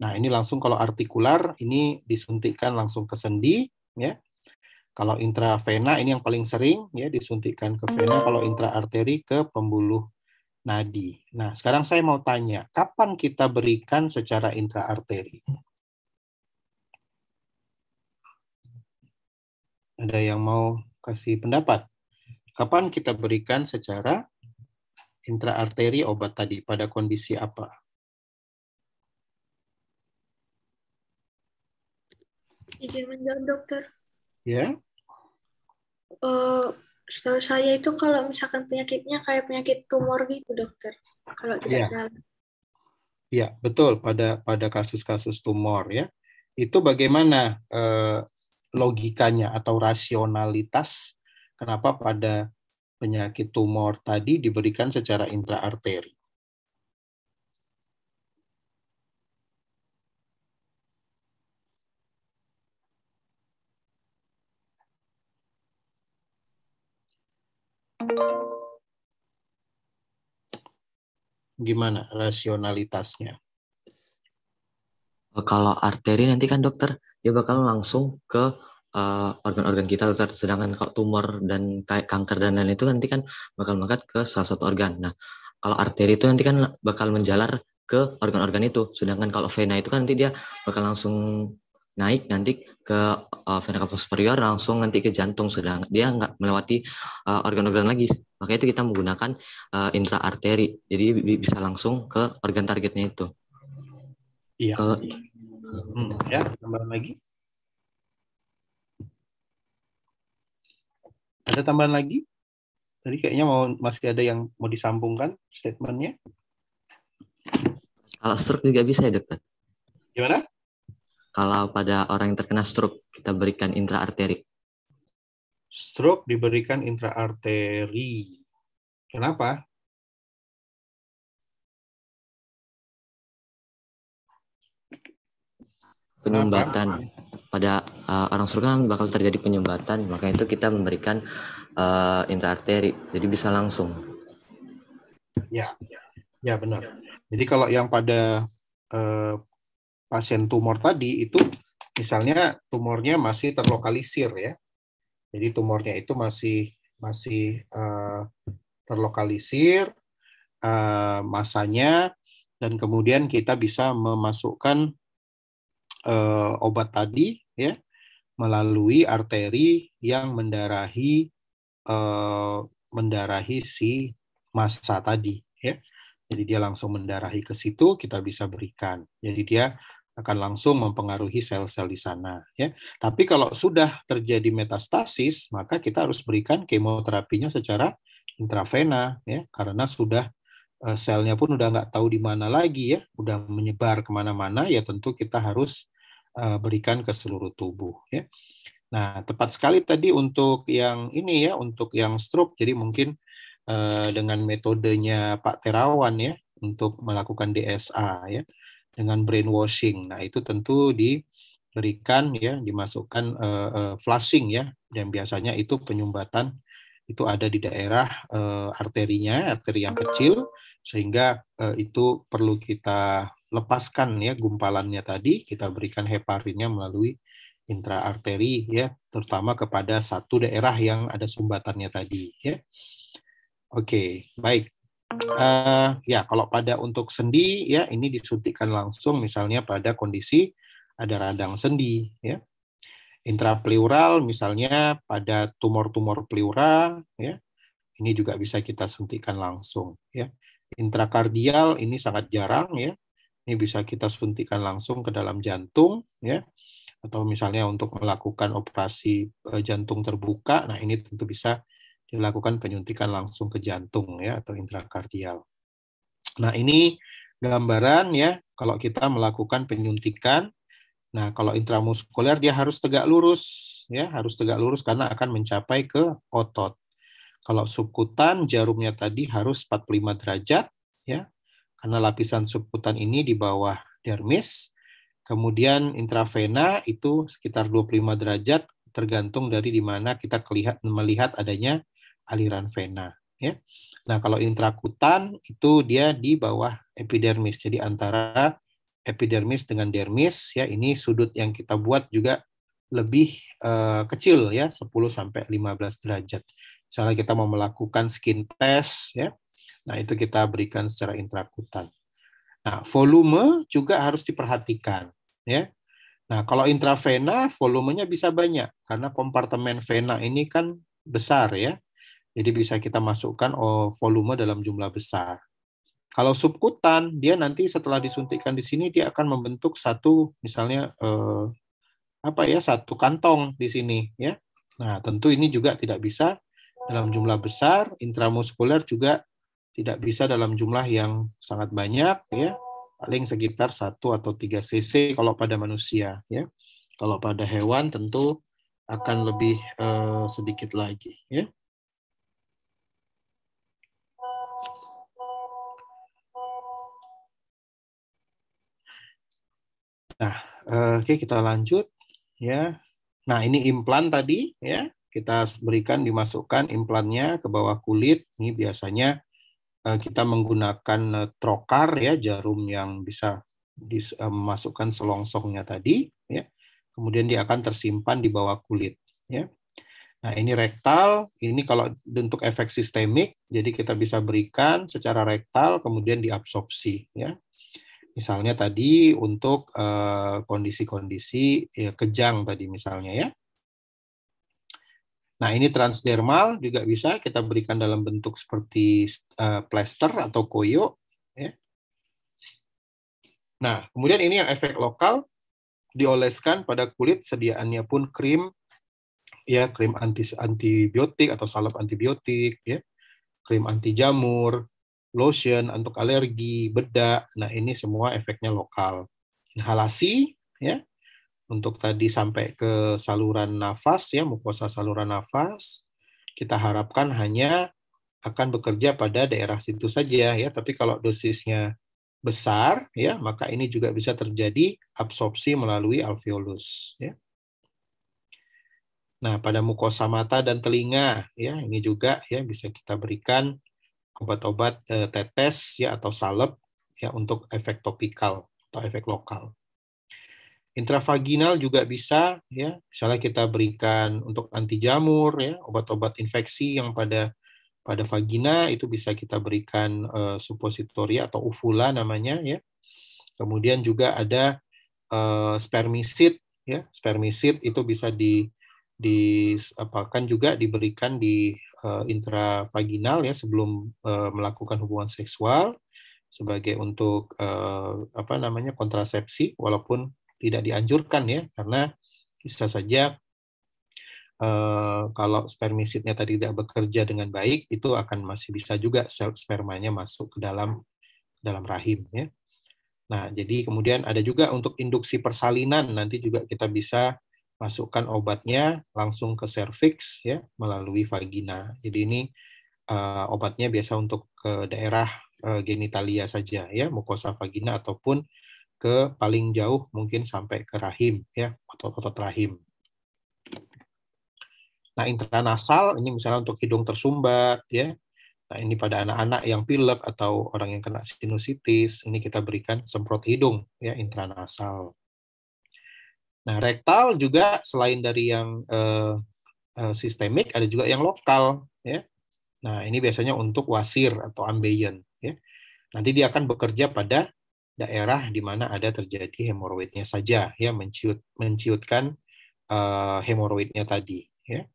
Speaker 7: Nah ini langsung kalau artikular ini disuntikkan langsung ke sendi, ya. Kalau intravena ini yang paling sering ya disuntikkan ke vena, kalau intraarteri ke pembuluh nadi. Nah, sekarang saya mau tanya, kapan kita berikan secara intraarteri? Ada yang mau kasih pendapat? Kapan kita berikan secara intraarteri obat tadi pada kondisi apa?
Speaker 15: Izin menjawab dokter.
Speaker 7: Ya.
Speaker 15: Uh, setahu saya itu kalau misalkan penyakitnya kayak penyakit tumor gitu dokter. Kalau tidak
Speaker 7: ya.
Speaker 15: salah.
Speaker 7: Ya betul pada pada kasus-kasus tumor ya. Itu bagaimana eh, logikanya atau rasionalitas kenapa pada penyakit tumor tadi diberikan secara intraarteri? Gimana rasionalitasnya?
Speaker 8: Kalau arteri nanti kan dokter dia bakal langsung ke uh, organ-organ kita dokter. Sedangkan kalau tumor dan kayak kanker dan lain itu nanti kan bakal mengangkat ke salah satu organ. Nah, kalau arteri itu nanti kan bakal menjalar ke organ-organ itu. Sedangkan kalau vena itu kan nanti dia bakal langsung naik nanti ke uh, vena cava superior langsung nanti ke jantung sedang dia nggak melewati uh, organ-organ lagi. Makanya itu kita menggunakan uh, intra arteri jadi bisa langsung ke organ targetnya itu.
Speaker 7: Iya. Kalau hmm, ya tambahan lagi. Ada tambahan lagi? Tadi kayaknya mau masih ada yang mau disambungkan statementnya.
Speaker 8: Kalau stroke juga bisa ya dokter?
Speaker 7: Gimana
Speaker 8: kalau pada orang yang terkena stroke kita berikan intraarteri?
Speaker 7: Stroke diberikan intraarteri. Kenapa?
Speaker 8: Penyumbatan. Pada uh, orang stroke kan bakal terjadi penyumbatan, maka itu kita memberikan uh, intraarteri, jadi bisa langsung.
Speaker 7: Ya, ya benar. Jadi kalau yang pada uh, pasien tumor tadi itu misalnya tumornya masih terlokalisir ya. Jadi tumornya itu masih masih uh, terlokalisir uh, masanya dan kemudian kita bisa memasukkan uh, obat tadi ya melalui arteri yang mendarahi uh, mendarahi si masa tadi ya. Jadi dia langsung mendarahi ke situ kita bisa berikan. Jadi dia akan langsung mempengaruhi sel-sel di sana ya. Tapi kalau sudah terjadi metastasis, maka kita harus berikan kemoterapinya secara intravena ya karena sudah uh, selnya pun udah nggak tahu di mana lagi ya, udah menyebar ke mana-mana ya tentu kita harus uh, berikan ke seluruh tubuh ya. Nah, tepat sekali tadi untuk yang ini ya, untuk yang stroke. Jadi mungkin uh, dengan metodenya Pak Terawan ya untuk melakukan DSA ya dengan brainwashing. Nah, itu tentu diberikan ya, dimasukkan uh, uh, flushing ya, dan biasanya itu penyumbatan itu ada di daerah uh, arterinya, arteri yang kecil, sehingga uh, itu perlu kita lepaskan ya gumpalannya tadi, kita berikan heparinnya melalui intraarteri ya, terutama kepada satu daerah yang ada sumbatannya tadi ya. Oke, baik. Uh, ya, kalau pada untuk sendi ya ini disuntikkan langsung misalnya pada kondisi ada radang sendi ya. Intrapleural misalnya pada tumor-tumor pleura ya. Ini juga bisa kita suntikkan langsung ya. Intrakardial ini sangat jarang ya. Ini bisa kita suntikkan langsung ke dalam jantung ya. Atau misalnya untuk melakukan operasi eh, jantung terbuka. Nah, ini tentu bisa dilakukan penyuntikan langsung ke jantung ya atau intrakardial. Nah, ini gambaran ya kalau kita melakukan penyuntikan. Nah, kalau intramuskuler dia harus tegak lurus ya, harus tegak lurus karena akan mencapai ke otot. Kalau subkutan jarumnya tadi harus 45 derajat ya. Karena lapisan subkutan ini di bawah dermis. Kemudian intravena itu sekitar 25 derajat tergantung dari di mana kita melihat adanya aliran vena ya. Nah, kalau intrakutan itu dia di bawah epidermis. Jadi antara epidermis dengan dermis ya ini sudut yang kita buat juga lebih uh, kecil ya 10 sampai 15 derajat. Misalnya kita mau melakukan skin test ya. Nah, itu kita berikan secara intrakutan. Nah, volume juga harus diperhatikan ya. Nah, kalau intravena volumenya bisa banyak karena kompartemen vena ini kan besar ya. Jadi bisa kita masukkan oh, volume dalam jumlah besar. Kalau subkutan, dia nanti setelah disuntikkan di sini dia akan membentuk satu misalnya eh, apa ya satu kantong di sini ya. Nah tentu ini juga tidak bisa dalam jumlah besar. Intramuskuler juga tidak bisa dalam jumlah yang sangat banyak ya. Paling sekitar satu atau tiga cc kalau pada manusia ya. Kalau pada hewan tentu akan lebih eh, sedikit lagi ya. Eh, oke kita lanjut ya. Nah, ini implan tadi ya. Kita berikan dimasukkan implannya ke bawah kulit. Ini biasanya eh, kita menggunakan eh, trokar ya, jarum yang bisa dimasukkan selongsongnya tadi ya. Kemudian dia akan tersimpan di bawah kulit ya. Nah, ini rektal, ini kalau untuk efek sistemik, jadi kita bisa berikan secara rektal kemudian diabsorpsi ya. Misalnya tadi untuk eh, kondisi-kondisi ya, kejang tadi misalnya ya. Nah, ini transdermal juga bisa kita berikan dalam bentuk seperti uh, plester atau koyo. Ya. Nah, kemudian ini yang efek lokal dioleskan pada kulit sediaannya pun krim ya krim anti antibiotik atau salep antibiotik ya krim anti jamur lotion untuk alergi bedak nah ini semua efeknya lokal. Inhalasi ya. Untuk tadi sampai ke saluran nafas ya mukosa saluran nafas kita harapkan hanya akan bekerja pada daerah situ saja ya. Tapi kalau dosisnya besar ya maka ini juga bisa terjadi absorpsi melalui alveolus ya. Nah, pada mukosa mata dan telinga ya ini juga ya bisa kita berikan obat-obat eh, tetes ya atau salep ya untuk efek topikal atau efek lokal. Intravaginal juga bisa ya, misalnya kita berikan untuk anti jamur ya, obat-obat infeksi yang pada pada vagina itu bisa kita berikan uh, atau uvula namanya ya. Kemudian juga ada uh, spermisid ya, spermisid itu bisa di di apa kan juga diberikan di uh, intravaginal ya sebelum uh, melakukan hubungan seksual sebagai untuk uh, apa namanya kontrasepsi walaupun tidak dianjurkan ya karena bisa saja uh, kalau spermisidnya tadi tidak bekerja dengan baik itu akan masih bisa juga sel spermanya masuk ke dalam dalam rahim ya. Nah, jadi kemudian ada juga untuk induksi persalinan nanti juga kita bisa masukkan obatnya langsung ke serviks ya melalui vagina. Jadi ini uh, obatnya biasa untuk ke daerah uh, genitalia saja ya, mukosa vagina ataupun ke paling jauh mungkin sampai ke rahim ya otot-otot rahim. Nah intranasal ini misalnya untuk hidung tersumbat ya. Nah ini pada anak-anak yang pilek atau orang yang kena sinusitis ini kita berikan semprot hidung ya intranasal. Nah rektal juga selain dari yang eh, eh, sistemik ada juga yang lokal ya. Nah ini biasanya untuk wasir atau ambeien ya. Nanti dia akan bekerja pada daerah di mana ada terjadi hemoroidnya saja ya menciut menciutkan uh, hemoroidnya tadi ya.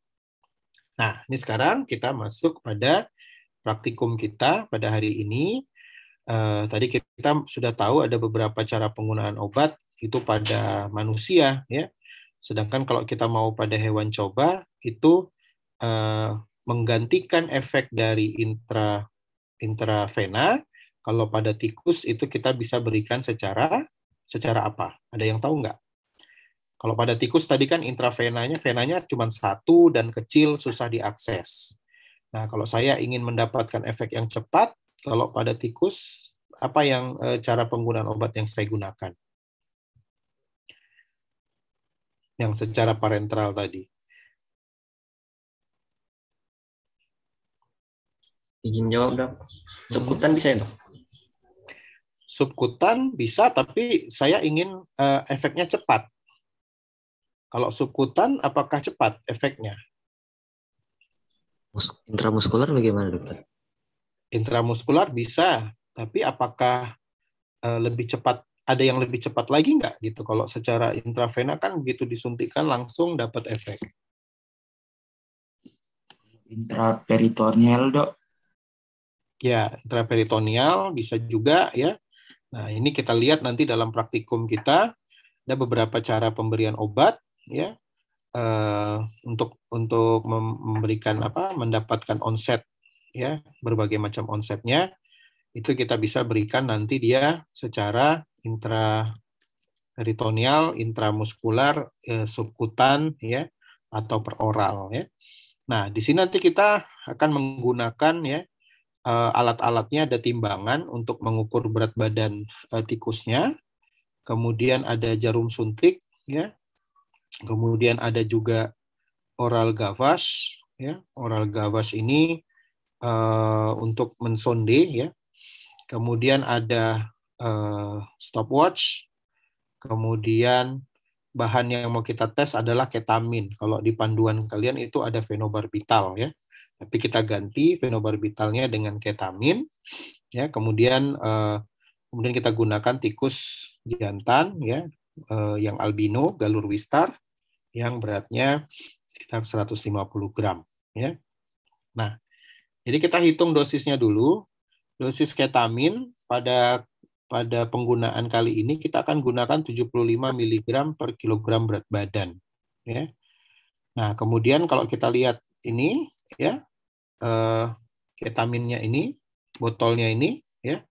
Speaker 7: Nah, ini sekarang kita masuk pada praktikum kita pada hari ini. Uh, tadi kita sudah tahu ada beberapa cara penggunaan obat itu pada manusia ya. Sedangkan kalau kita mau pada hewan coba itu uh, menggantikan efek dari intra intravena kalau pada tikus itu kita bisa berikan secara secara apa? Ada yang tahu nggak? Kalau pada tikus tadi kan intravenanya, venanya cuma satu dan kecil, susah diakses. Nah, kalau saya ingin mendapatkan efek yang cepat, kalau pada tikus, apa yang e, cara penggunaan obat yang saya gunakan? Yang secara parenteral tadi.
Speaker 13: Izin jawab, dok. Sekutan bisa ya, dok?
Speaker 7: subkutan bisa, tapi saya ingin uh, efeknya cepat. Kalau subkutan, apakah cepat efeknya?
Speaker 8: Intramuskular bagaimana, dokter?
Speaker 7: Intramuskular bisa, tapi apakah uh, lebih cepat? Ada yang lebih cepat lagi nggak gitu? Kalau secara intravena kan begitu disuntikkan langsung dapat efek.
Speaker 16: Intraperitoneal, dok?
Speaker 7: Ya, intraperitoneal bisa juga ya Nah, ini kita lihat nanti dalam praktikum kita ada beberapa cara pemberian obat ya uh, untuk untuk memberikan apa mendapatkan onset ya berbagai macam onsetnya itu kita bisa berikan nanti dia secara intraperitoneal, intramuskular, eh, subkutan ya atau peroral ya. Nah, di sini nanti kita akan menggunakan ya uh, alat-alatnya ada timbangan untuk mengukur berat badan uh, tikusnya, kemudian ada jarum suntik, ya, kemudian ada juga oral gavas, ya, oral gavas ini uh, untuk mensonde, ya, kemudian ada uh, stopwatch, kemudian bahan yang mau kita tes adalah ketamin. Kalau di panduan kalian itu ada fenobarbital ya tapi kita ganti fenobarbitalnya dengan ketamin ya kemudian uh, Kemudian kita gunakan tikus jantan ya eh, yang albino galur wistar yang beratnya sekitar 150 gram ya. Nah, jadi kita hitung dosisnya dulu. Dosis ketamin pada pada penggunaan kali ini kita akan gunakan 75 mg per kilogram berat badan ya. Nah, kemudian kalau kita lihat ini ya eh, ketaminnya ini botolnya ini ya.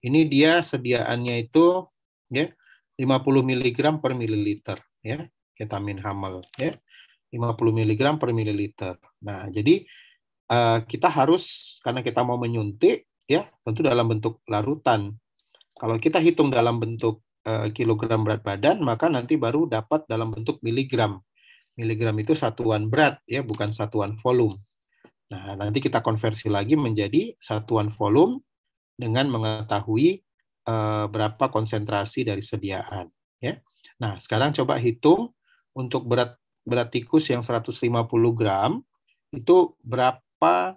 Speaker 7: Ini dia sediaannya itu ya 50 mg per mililiter ya ketamin hamil ya 50 mg per mililiter. Nah, jadi eh, kita harus karena kita mau menyuntik ya tentu dalam bentuk larutan. Kalau kita hitung dalam bentuk eh, kilogram berat badan maka nanti baru dapat dalam bentuk miligram. Miligram itu satuan berat ya bukan satuan volume. Nah, nanti kita konversi lagi menjadi satuan volume dengan mengetahui uh, berapa konsentrasi dari sediaan. Ya. Nah, sekarang coba hitung untuk berat berat tikus yang 150 gram itu berapa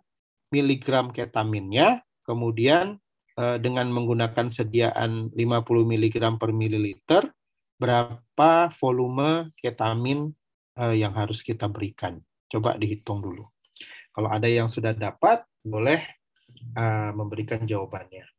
Speaker 7: miligram ketaminnya, kemudian uh, dengan menggunakan sediaan 50 miligram per mililiter, berapa volume ketamin uh, yang harus kita berikan. Coba dihitung dulu. Kalau ada yang sudah dapat, boleh uh, memberikan jawabannya.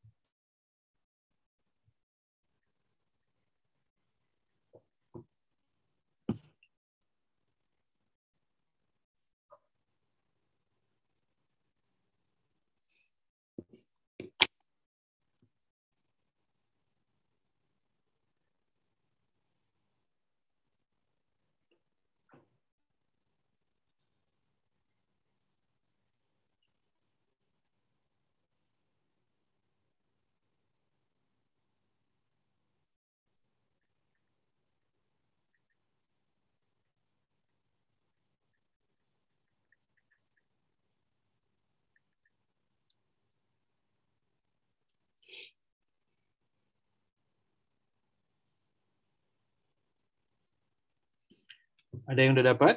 Speaker 7: Ada yang sudah dapat?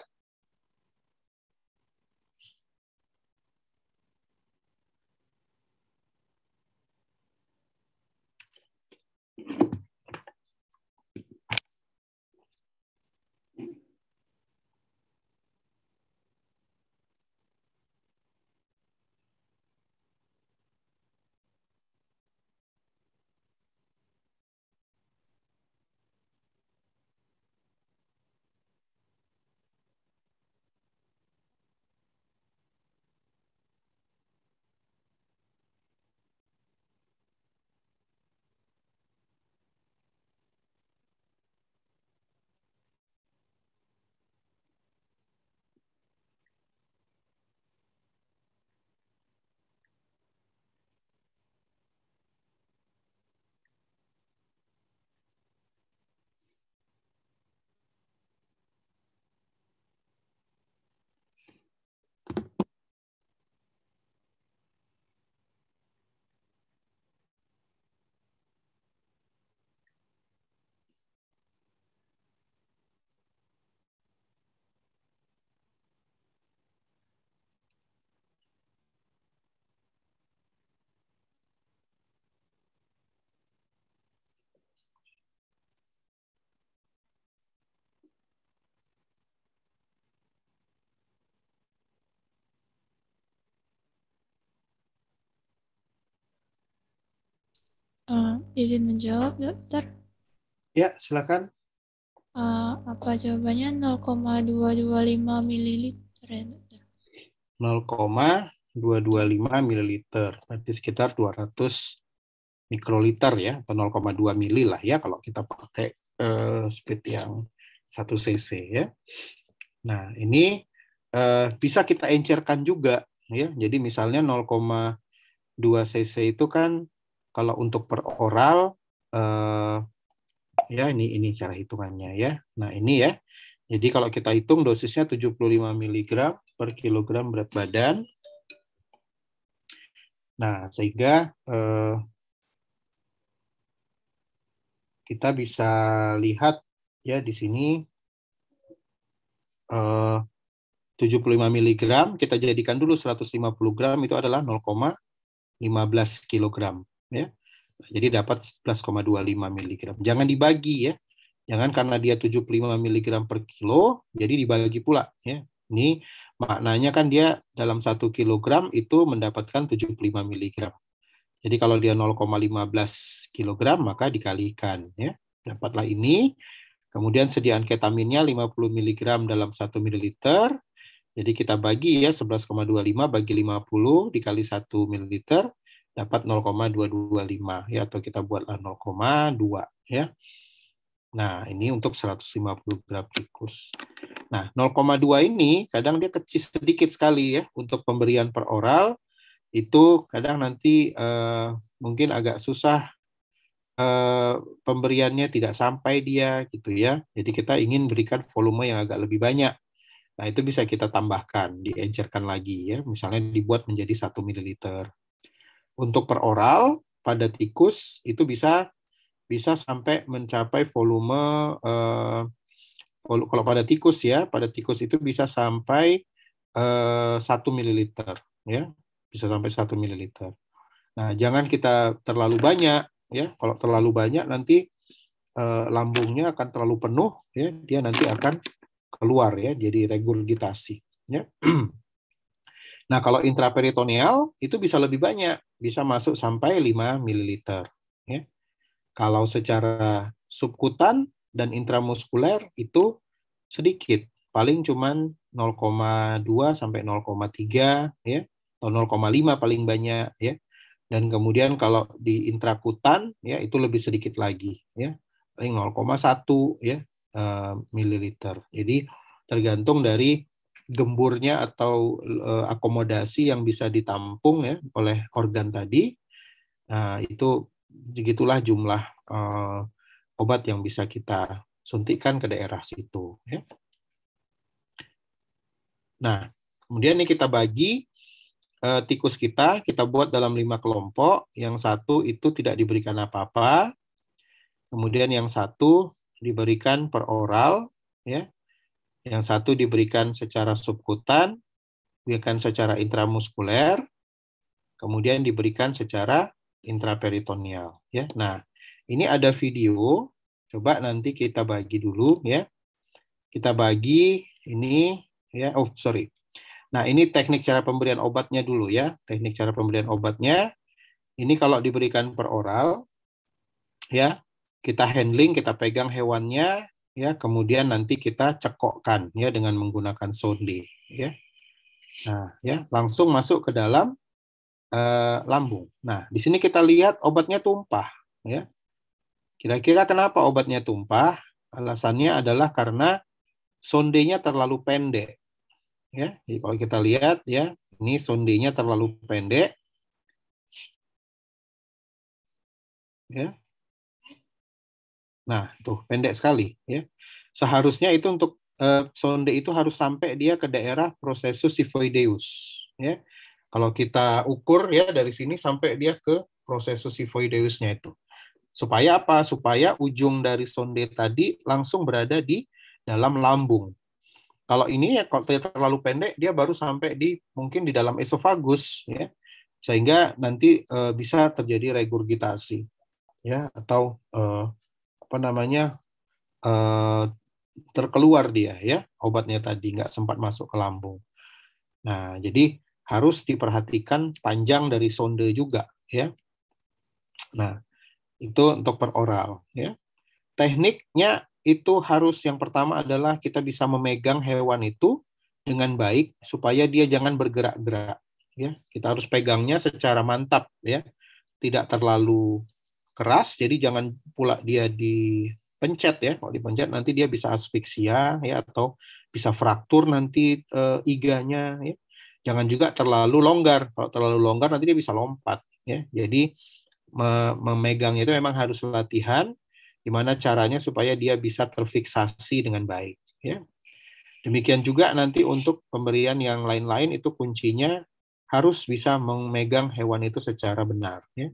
Speaker 5: Uh, izin menjawab, dokter.
Speaker 7: Ya, silakan.
Speaker 5: Uh, apa jawabannya 0,225 mililiter ya, dokter?
Speaker 7: 0,225 mililiter, berarti sekitar 200 mikroliter ya, atau 0,2 mili lah ya kalau kita pakai uh, speed yang 1 cc ya. Nah, ini uh, bisa kita encerkan juga ya. Jadi misalnya 0,2 cc itu kan kalau untuk per oral eh, ya ini ini cara hitungannya ya. Nah, ini ya. Jadi kalau kita hitung dosisnya 75 mg per kilogram berat badan. Nah, sehingga eh, kita bisa lihat ya di sini eh, 75 mg kita jadikan dulu 150 gram itu adalah 0,15 kilogram ya. Jadi dapat 11,25 mg. Jangan dibagi ya. Jangan karena dia 75 mg per kilo, jadi dibagi pula ya. Ini maknanya kan dia dalam satu kilogram itu mendapatkan 75 mg. Jadi kalau dia 0,15 kg maka dikalikan ya. Dapatlah ini. Kemudian sediaan ketaminnya 50 mg dalam 1 ml. Jadi kita bagi ya 11,25 bagi 50 dikali 1 ml dapat 0,225 ya atau kita buatlah 0,2 ya. Nah, ini untuk 150 gram tikus. Nah, 0,2 ini kadang dia kecil sedikit sekali ya untuk pemberian per oral itu kadang nanti eh, mungkin agak susah eh, pemberiannya tidak sampai dia gitu ya. Jadi kita ingin berikan volume yang agak lebih banyak. Nah, itu bisa kita tambahkan, diencerkan lagi ya. Misalnya dibuat menjadi 1 ml. Untuk per oral pada tikus itu bisa bisa sampai mencapai volume eh, kalau pada tikus ya, pada tikus itu bisa sampai eh, 1 ml ya. Bisa sampai 1 ml. Nah, jangan kita terlalu banyak ya kalau terlalu banyak nanti eh, lambungnya akan terlalu penuh ya dia nanti akan keluar ya jadi regurgitasi ya nah kalau intraperitoneal itu bisa lebih banyak bisa masuk sampai 5 ml ya. Kalau secara subkutan dan intramuskuler itu sedikit paling cuman 0,2 sampai 0,3 ya atau 0,5 paling banyak ya. Dan kemudian kalau di intrakutan ya itu lebih sedikit lagi ya. Paling 0,1 ya uh, mililiter. Jadi tergantung dari gemburnya atau uh, akomodasi yang bisa ditampung ya oleh organ tadi nah itu begitulah jumlah uh, obat yang bisa kita suntikan ke daerah situ ya nah kemudian ini kita bagi uh, tikus kita kita buat dalam lima kelompok. Yang satu itu tidak diberikan apa-apa. Kemudian yang satu diberikan per oral, ya. Yang satu diberikan secara subkutan, diberikan secara intramuskuler, kemudian diberikan secara intraperitoneal, ya. Nah, ini ada video. Coba nanti kita bagi dulu, ya. Kita bagi ini, ya. Oh, sorry. Nah, ini teknik cara pemberian obatnya dulu ya. Teknik cara pemberian obatnya. Ini kalau diberikan per oral, ya, kita handling, kita pegang hewannya, ya, kemudian nanti kita cekokkan ya dengan menggunakan sonde, ya. Nah, ya, langsung masuk ke dalam uh, lambung. Nah, di sini kita lihat obatnya tumpah, ya. Kira-kira kenapa obatnya tumpah? Alasannya adalah karena sondenya terlalu pendek ya. Jadi kalau kita lihat ya, ini sondenya terlalu pendek. Ya. Nah, tuh pendek sekali ya. Seharusnya itu untuk uh, sonde itu harus sampai dia ke daerah prosesus sifoideus ya. Kalau kita ukur ya dari sini sampai dia ke prosesus sifoideusnya itu. Supaya apa? Supaya ujung dari sonde tadi langsung berada di dalam lambung kalau ini ya kalau terlalu pendek dia baru sampai di mungkin di dalam esofagus ya. Sehingga nanti e, bisa terjadi regurgitasi ya atau e, apa namanya? E, terkeluar dia ya obatnya tadi nggak sempat masuk ke lambung. Nah, jadi harus diperhatikan panjang dari sonde juga ya. Nah, itu untuk per oral ya. Tekniknya itu harus yang pertama adalah kita bisa memegang hewan itu dengan baik supaya dia jangan bergerak-gerak ya kita harus pegangnya secara mantap ya tidak terlalu keras jadi jangan pula dia dipencet ya kalau dipencet nanti dia bisa asfiksia ya atau bisa fraktur nanti e, iganya ya jangan juga terlalu longgar kalau terlalu longgar nanti dia bisa lompat ya jadi memegangnya itu memang harus latihan Gimana caranya supaya dia bisa terfiksasi dengan baik. Ya. Demikian juga nanti untuk pemberian yang lain-lain itu kuncinya harus bisa memegang hewan itu secara benar. Ya.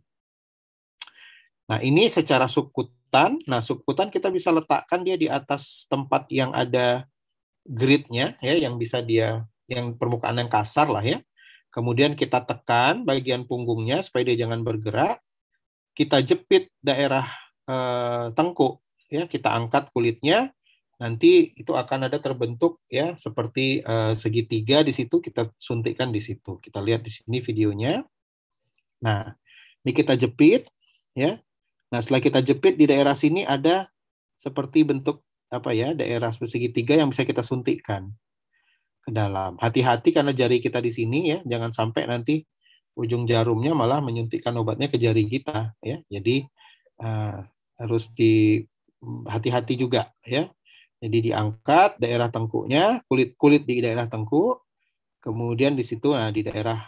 Speaker 7: Nah ini secara subkutan. Nah subkutan kita bisa letakkan dia di atas tempat yang ada gridnya, ya, yang bisa dia yang permukaan yang kasar lah ya. Kemudian kita tekan bagian punggungnya supaya dia jangan bergerak. kita jepit daerah eh, tengkuk, ya kita angkat kulitnya, nanti itu akan ada terbentuk ya seperti eh, segitiga di situ kita suntikkan di situ. Kita lihat di sini videonya. Nah, ini kita jepit ya. Nah, setelah kita jepit di daerah sini ada seperti bentuk apa ya daerah segitiga yang bisa kita suntikkan ke dalam. Hati-hati karena jari kita di sini ya, jangan sampai nanti ujung jarumnya malah menyuntikkan obatnya ke jari kita ya. Jadi uh, harus di hati-hati juga ya. Jadi diangkat daerah tengkuknya, kulit-kulit di daerah tengkuk, kemudian di situ nah di daerah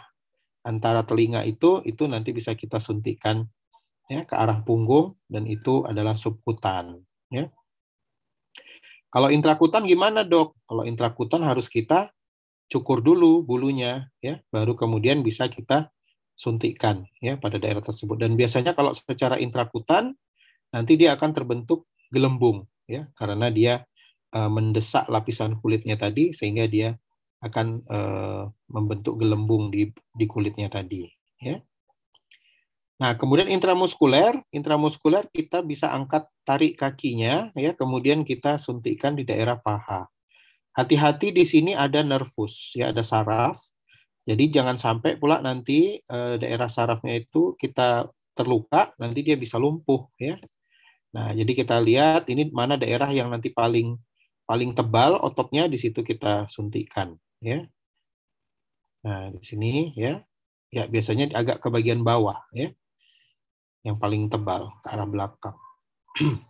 Speaker 7: antara telinga itu itu nanti bisa kita suntikkan ya ke arah punggung dan itu adalah subkutan ya. Kalau intrakutan gimana, Dok? Kalau intrakutan harus kita cukur dulu bulunya ya, baru kemudian bisa kita suntikan ya pada daerah tersebut. Dan biasanya kalau secara intrakutan nanti dia akan terbentuk gelembung ya karena dia uh, mendesak lapisan kulitnya tadi sehingga dia akan uh, membentuk gelembung di di kulitnya tadi ya. Nah, kemudian intramuskuler, intramuskuler kita bisa angkat tarik kakinya ya, kemudian kita suntikan di daerah paha. Hati-hati di sini ada nervus ya, ada saraf jadi jangan sampai pula nanti uh, daerah sarafnya itu kita terluka, nanti dia bisa lumpuh ya. Nah, jadi kita lihat ini mana daerah yang nanti paling paling tebal ototnya di situ kita suntikan ya. Nah, di sini ya. Ya, biasanya agak ke bagian bawah ya. Yang paling tebal ke arah belakang.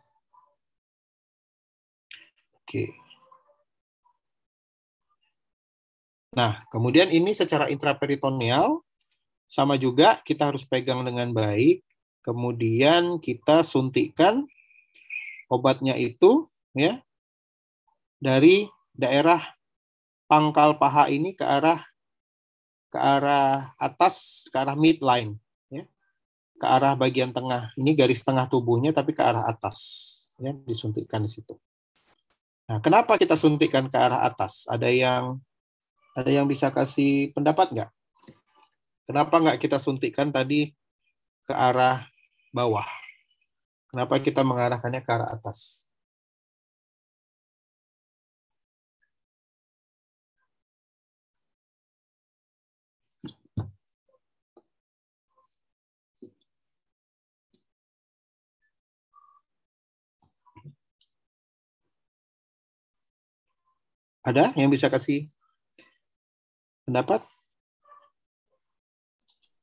Speaker 7: Oke. Nah, kemudian ini secara intraperitoneal sama juga kita harus pegang dengan baik. Kemudian kita suntikkan obatnya itu ya dari daerah pangkal paha ini ke arah ke arah atas ke arah midline ke arah bagian tengah ini garis tengah tubuhnya tapi ke arah atas ya disuntikkan di situ. Nah, kenapa kita suntikkan ke arah atas? Ada yang ada yang bisa kasih pendapat nggak? Kenapa nggak kita suntikkan tadi ke arah bawah? Kenapa kita mengarahkannya ke arah atas? Ada yang bisa kasih pendapat?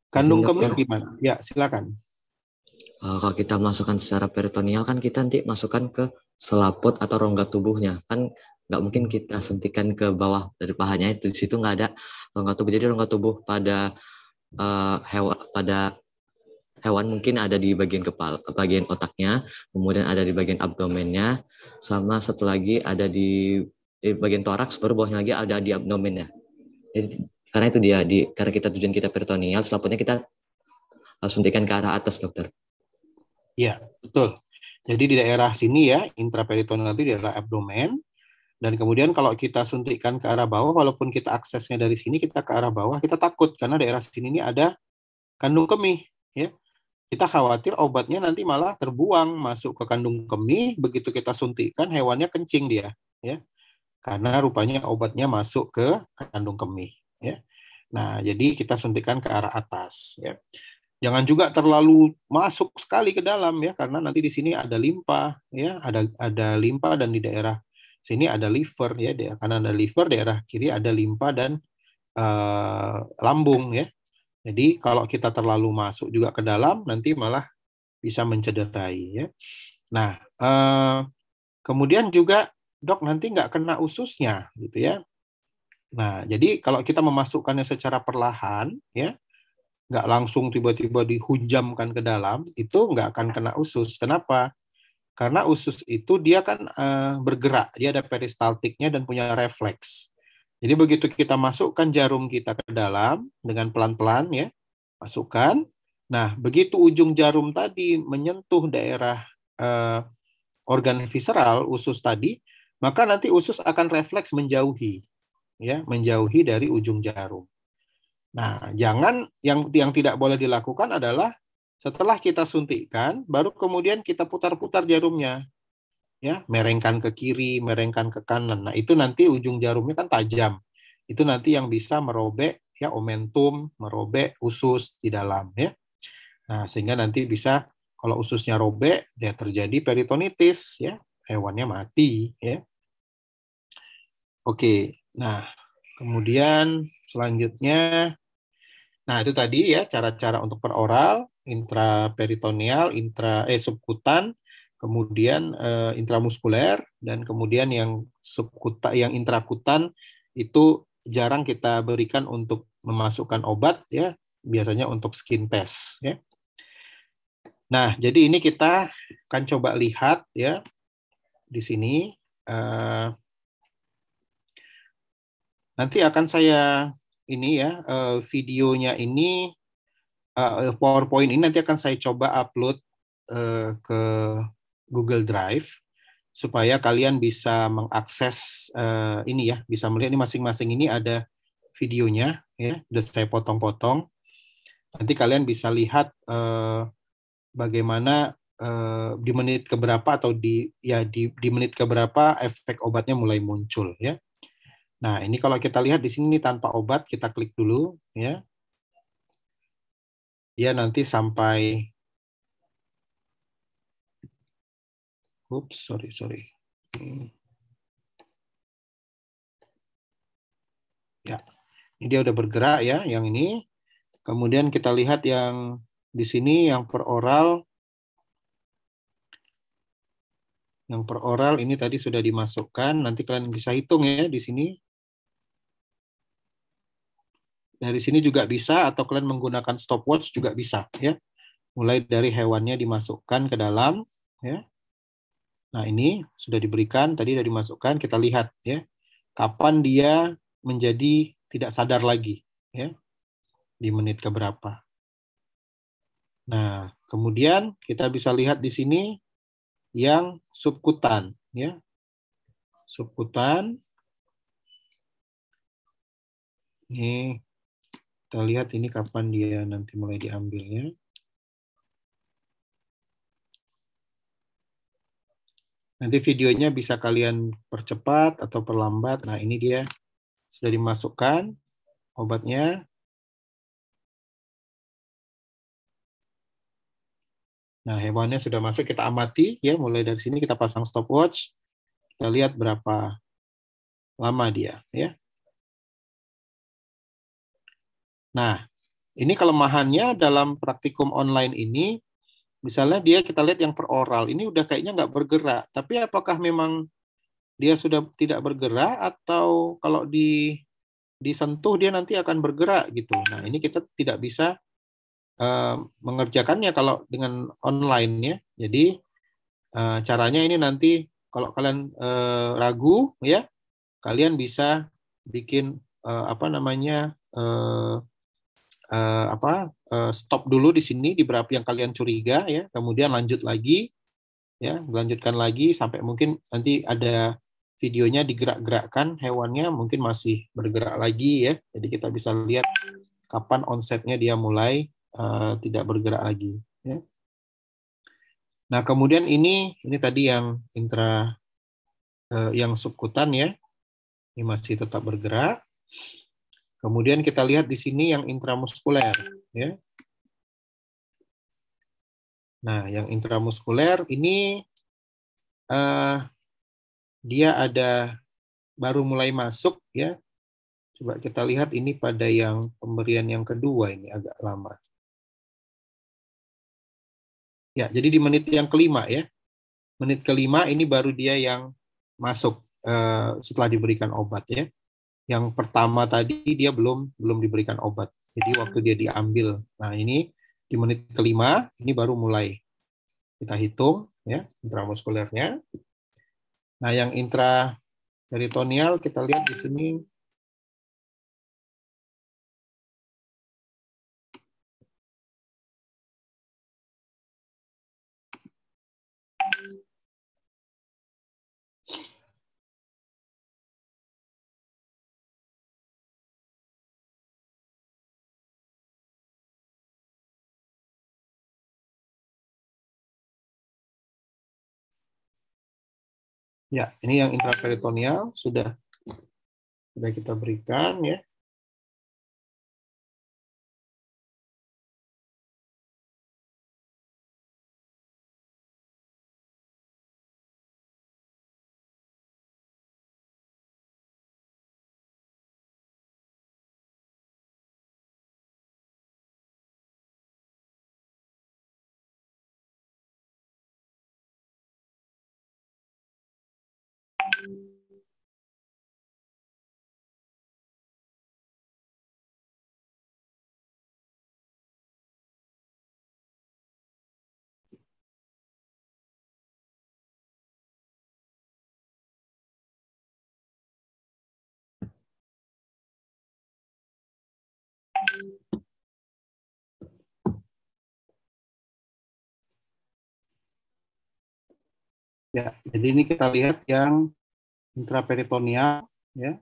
Speaker 7: Kandung kemih gimana? Ya, silakan.
Speaker 8: Uh, kalau kita masukkan secara peritoneal kan kita nanti masukkan ke selaput atau rongga tubuhnya kan nggak mungkin kita sentikan ke bawah dari pahanya itu di situ nggak ada rongga tubuh jadi rongga tubuh pada uh, hewan pada hewan mungkin ada di bagian kepala bagian otaknya kemudian ada di bagian abdomennya sama satu lagi ada di, di bagian toraks baru bawahnya lagi ada di abdomennya jadi, karena itu dia di karena kita tujuan kita peritoneal, selaputnya kita suntikan ke arah atas, dokter.
Speaker 7: Iya, betul. Jadi di daerah sini ya, intraperitoneal itu di daerah abdomen. Dan kemudian kalau kita suntikan ke arah bawah, walaupun kita aksesnya dari sini, kita ke arah bawah, kita takut karena daerah sini ini ada kandung kemih. Ya, kita khawatir obatnya nanti malah terbuang masuk ke kandung kemih. Begitu kita suntikan, hewannya kencing dia. Ya, karena rupanya obatnya masuk ke kandung kemih ya. Nah, jadi kita suntikan ke arah atas ya. Jangan juga terlalu masuk sekali ke dalam ya karena nanti di sini ada limpa ya, ada ada limpa dan di daerah sini ada liver ya, di kanan ada liver, daerah kiri ada limpa dan uh, lambung ya. Jadi kalau kita terlalu masuk juga ke dalam nanti malah bisa mencederai ya. Nah, uh, kemudian juga dok nanti nggak kena ususnya gitu ya. Nah, jadi kalau kita memasukkannya secara perlahan, ya, nggak langsung tiba-tiba dihujamkan ke dalam, itu nggak akan kena usus. Kenapa? Karena usus itu dia kan uh, bergerak, dia ada peristaltiknya dan punya refleks. Jadi begitu kita masukkan jarum kita ke dalam dengan pelan-pelan ya, masukkan. Nah, begitu ujung jarum tadi menyentuh daerah uh, organ visceral usus tadi, maka nanti usus akan refleks menjauhi ya menjauhi dari ujung jarum. Nah, jangan yang yang tidak boleh dilakukan adalah Setelah kita suntikkan, baru kemudian kita putar-putar jarumnya. Ya, merengkan ke kiri, merengkan ke kanan. Nah, itu nanti ujung jarumnya kan tajam. Itu nanti yang bisa merobek ya omentum, merobek usus di dalam ya. Nah, sehingga nanti bisa kalau ususnya robek, ya terjadi peritonitis ya, hewannya mati ya. Oke. Nah, kemudian selanjutnya nah itu tadi ya cara-cara untuk peroral, intraperitoneal, intra eh subkutan, kemudian eh, intramuskuler dan kemudian yang subkuta yang intrakutan itu jarang kita berikan untuk memasukkan obat ya, biasanya untuk skin test ya. Nah, jadi ini kita akan coba lihat ya di sini uh, nanti akan saya ini ya uh, videonya ini uh, PowerPoint ini nanti akan saya coba upload uh, ke Google Drive supaya kalian bisa mengakses uh, ini ya, bisa melihat ini masing-masing ini ada videonya ya, sudah saya potong-potong. Nanti kalian bisa lihat uh, bagaimana uh, di menit keberapa atau di ya di di menit keberapa efek obatnya mulai muncul ya. Nah, ini kalau kita lihat di sini tanpa obat kita klik dulu ya. Dia nanti sampai Oops, sorry, sorry. Ya, ini dia udah bergerak ya, yang ini. Kemudian kita lihat yang di sini yang per oral. Yang per oral ini tadi sudah dimasukkan, nanti kalian bisa hitung ya di sini. Dari sini juga bisa atau kalian menggunakan stopwatch juga bisa ya. Mulai dari hewannya dimasukkan ke dalam ya Nah, ini sudah diberikan, tadi sudah dimasukkan, kita lihat ya. Kapan dia menjadi tidak sadar lagi ya. Di menit keberapa. Nah, kemudian kita bisa lihat di sini yang subkutan ya. Subkutan ini kita lihat ini kapan dia nanti mulai diambilnya. Nanti videonya bisa kalian percepat atau perlambat. Nah, ini dia sudah dimasukkan obatnya. Nah, hewannya sudah masuk, kita amati ya, mulai dari sini kita pasang stopwatch. Kita lihat berapa lama dia ya. Nah, ini kelemahannya dalam praktikum online ini misalnya dia kita lihat yang per oral ini udah kayaknya nggak bergerak. Tapi apakah memang dia sudah tidak bergerak atau kalau di disentuh dia nanti akan bergerak gitu. Nah ini kita tidak bisa uh, mengerjakannya kalau dengan online ya. Jadi uh, caranya ini nanti kalau kalian uh, ragu ya kalian bisa bikin uh, apa namanya uh, uh, apa uh, stop dulu di sini di berapa yang kalian curiga ya. Kemudian lanjut lagi ya. Lanjutkan lagi sampai mungkin nanti ada videonya digerak-gerakkan hewannya mungkin masih bergerak lagi ya. Jadi kita bisa lihat kapan onsetnya dia mulai uh, tidak bergerak lagi ya. Nah kemudian ini ini tadi yang intra uh, yang subkutan ya. Ini masih tetap bergerak Kemudian kita lihat di sini yang intramuskuler, ya. Nah, yang intramuskuler ini uh, dia ada baru mulai masuk, ya. Coba kita lihat ini pada yang pemberian yang kedua ini agak lama. Ya, jadi di menit yang kelima ya. Menit kelima ini baru dia yang masuk uh, setelah diberikan obat ya yang pertama tadi dia belum belum diberikan obat. Jadi waktu dia diambil. Nah, ini di menit kelima ini baru mulai kita hitung ya intramuskulernya. Nah, yang intraperitoneal kita lihat di sini Ya, ini yang intraperitoneal sudah sudah kita berikan ya. Ya, jadi ini kita lihat yang intraperitoneal ya.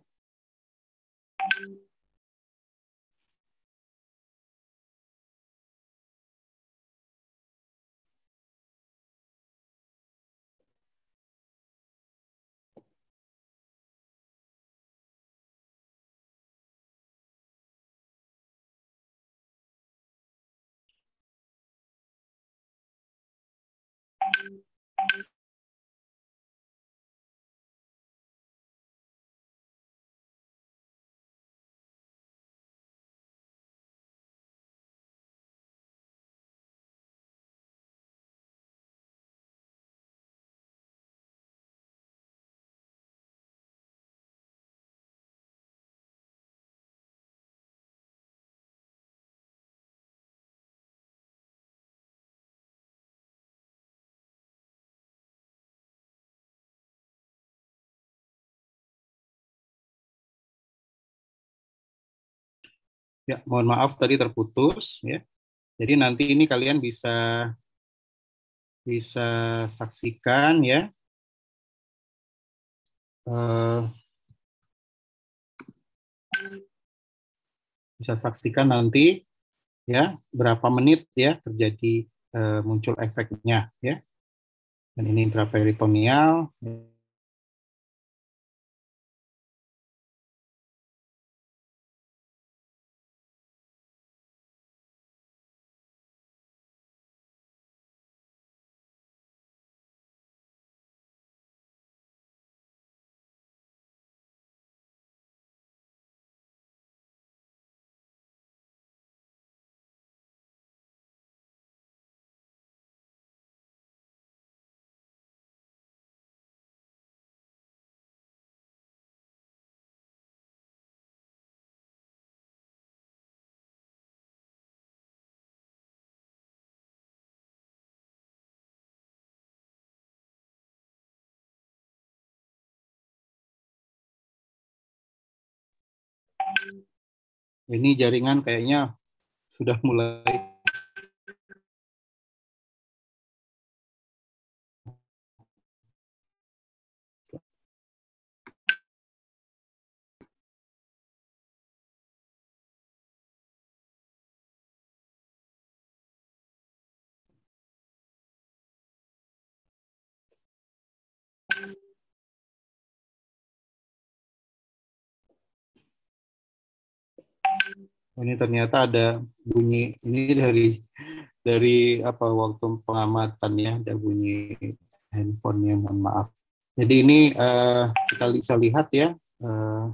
Speaker 7: Ya, mohon maaf tadi terputus ya. Jadi nanti ini kalian bisa bisa saksikan ya. Uh, bisa saksikan nanti ya berapa menit ya terjadi uh, muncul efeknya ya. Dan ini intraperitoneal. Ini jaringan kayaknya sudah mulai ini ternyata ada bunyi ini dari dari apa waktu pengamatan ya ada bunyi handphonenya mohon maaf. Jadi ini uh, kita bisa lihat ya uh,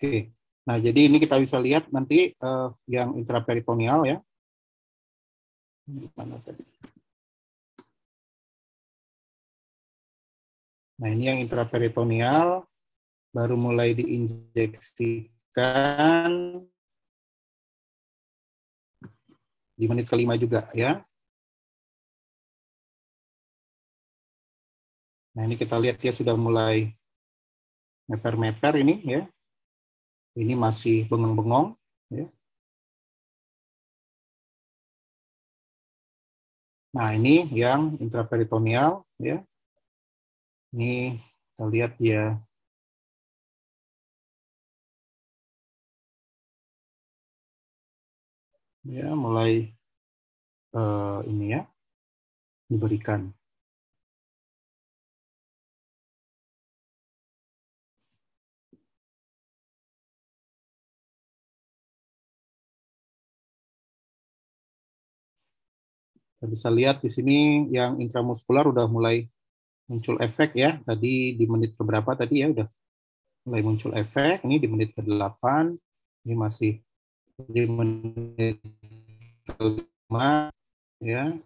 Speaker 7: Oke, nah jadi ini kita bisa lihat nanti uh, yang intraperitoneal ya. Nah ini yang intraperitoneal baru mulai diinjeksikan di menit kelima juga ya. Nah ini kita lihat dia sudah mulai meper-meper ini ya ini masih bengong-bengong. Ya. Nah ini yang intraperitoneal. Ya. Ini kita lihat dia ya mulai uh, ini ya diberikan Kita bisa lihat di sini yang intramuskular udah mulai muncul efek ya. Tadi di menit keberapa tadi ya udah mulai muncul efek. Ini di menit ke-8, ini masih di menit ke-5 ya.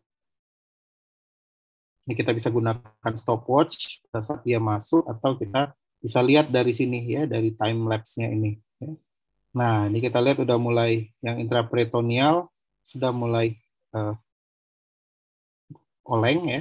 Speaker 7: Ini kita bisa gunakan stopwatch pada saat dia masuk atau kita bisa lihat dari sini ya dari time lapse-nya ini. Ya. Nah, ini kita lihat udah mulai yang intraperitoneal sudah mulai uh, oleng ya.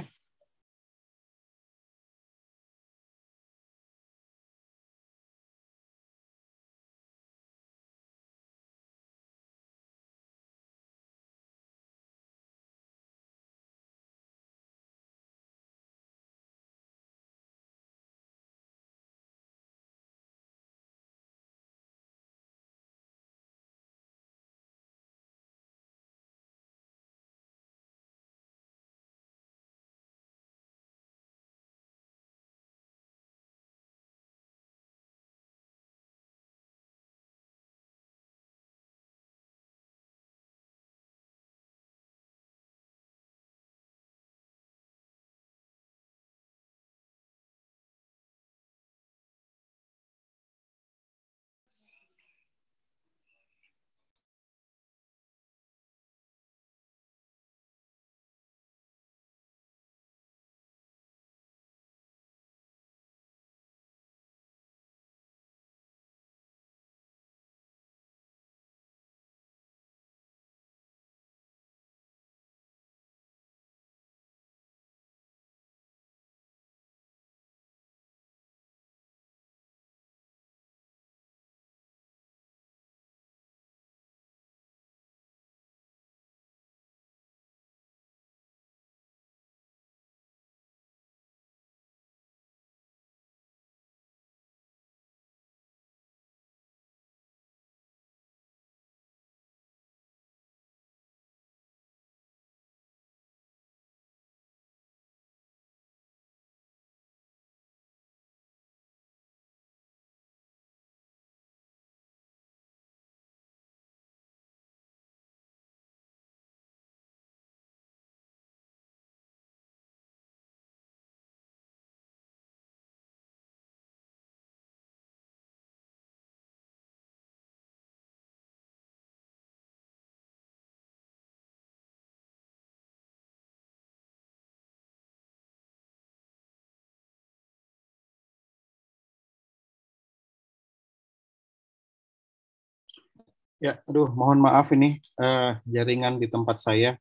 Speaker 7: Ya, aduh, mohon maaf ini uh, jaringan di tempat saya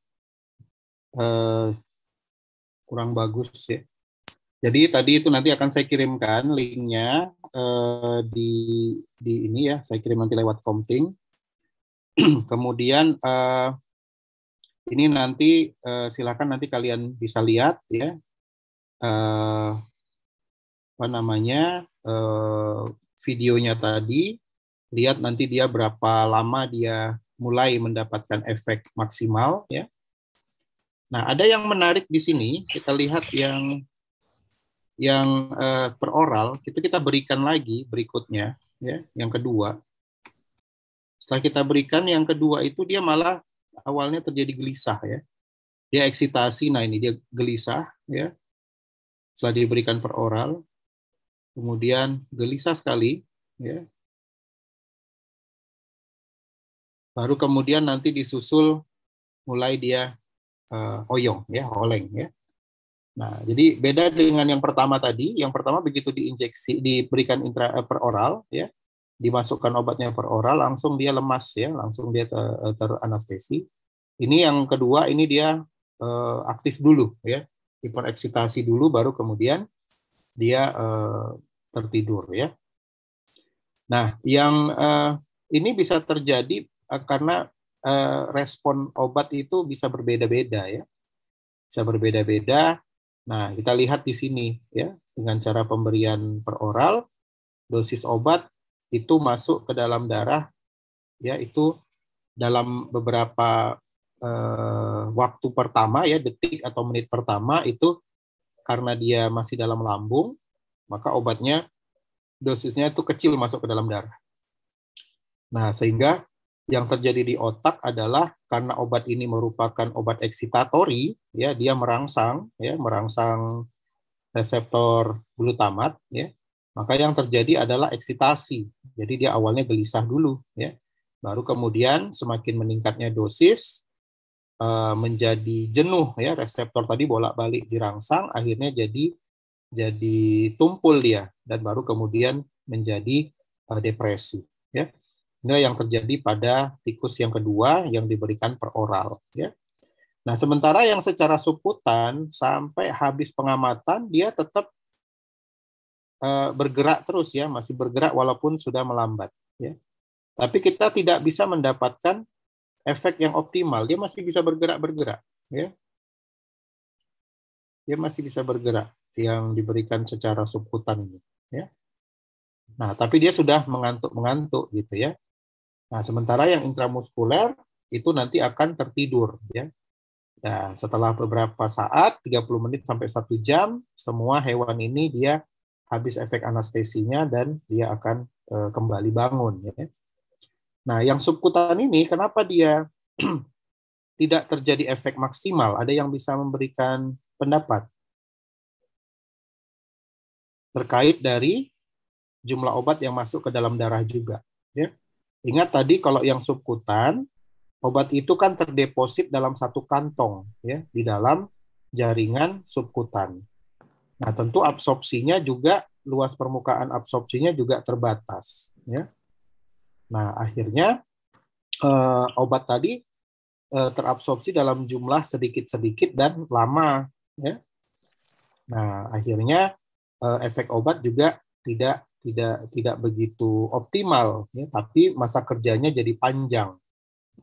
Speaker 7: uh, kurang bagus ya. Jadi tadi itu nanti akan saya kirimkan linknya uh, di di ini ya, saya kirim nanti lewat Komting. Kemudian uh, ini nanti uh, silakan nanti kalian bisa lihat ya uh, apa namanya uh, videonya tadi lihat nanti dia berapa lama dia mulai mendapatkan efek maksimal ya. Nah, ada yang menarik di sini, kita lihat yang yang uh, per oral, itu kita berikan lagi berikutnya ya, yang kedua. Setelah kita berikan yang kedua itu dia malah awalnya terjadi gelisah ya. Dia eksitasi, nah ini dia gelisah ya. Setelah diberikan per oral, kemudian gelisah sekali ya baru kemudian nanti disusul mulai dia uh, oyong ya oleng ya. Nah jadi beda dengan yang pertama tadi yang pertama begitu diinjeksi diberikan intra uh, per oral ya dimasukkan obatnya per oral langsung dia lemas ya langsung dia ter, eh, teranestesi. Ini yang kedua ini dia uh, aktif dulu ya hipereksitasi dulu baru kemudian dia uh, tertidur ya. Nah yang uh, ini bisa terjadi Eh, karena uh, respon obat itu bisa berbeda-beda ya. Bisa berbeda-beda. Nah, kita lihat di sini ya, dengan cara pemberian per oral, dosis obat itu masuk ke dalam darah ya itu dalam beberapa uh, waktu pertama ya detik atau menit pertama itu karena dia masih dalam lambung, maka obatnya dosisnya itu kecil masuk ke dalam darah. Nah, sehingga yang terjadi di otak adalah karena obat ini merupakan obat eksitatori, ya dia merangsang, ya merangsang reseptor glutamat, ya maka yang terjadi adalah eksitasi. Jadi dia awalnya gelisah dulu, ya baru kemudian semakin meningkatnya dosis eh, menjadi jenuh, ya reseptor tadi bolak-balik dirangsang, akhirnya jadi jadi tumpul dia dan baru kemudian menjadi eh, depresi, ya. Ini yang terjadi pada tikus yang kedua yang diberikan per oral. Ya. Nah, sementara yang secara subkutan sampai habis pengamatan dia tetap uh, bergerak terus ya, masih bergerak walaupun sudah melambat. Ya. Tapi kita tidak bisa mendapatkan efek yang optimal. Dia masih bisa bergerak-bergerak. Ya. Dia masih bisa bergerak yang diberikan secara subkutan ini. Ya. Nah, tapi dia sudah mengantuk-mengantuk gitu ya. Nah, sementara yang intramuskuler itu nanti akan tertidur ya. Nah, setelah beberapa saat, 30 menit sampai satu jam, semua hewan ini dia habis efek anestesinya dan dia akan e, kembali bangun ya. Nah, yang subkutan ini kenapa dia tidak terjadi efek maksimal? Ada yang bisa memberikan pendapat terkait dari jumlah obat yang masuk ke dalam darah juga, ya. Ingat tadi kalau yang subkutan, obat itu kan terdeposit dalam satu kantong ya di dalam jaringan subkutan. Nah, tentu absorpsinya juga luas permukaan absorpsinya juga terbatas ya. Nah, akhirnya eh, obat tadi eh, terabsorpsi dalam jumlah sedikit-sedikit dan lama ya. Nah, akhirnya eh, efek obat juga tidak tidak tidak begitu optimal ya, tapi masa kerjanya jadi panjang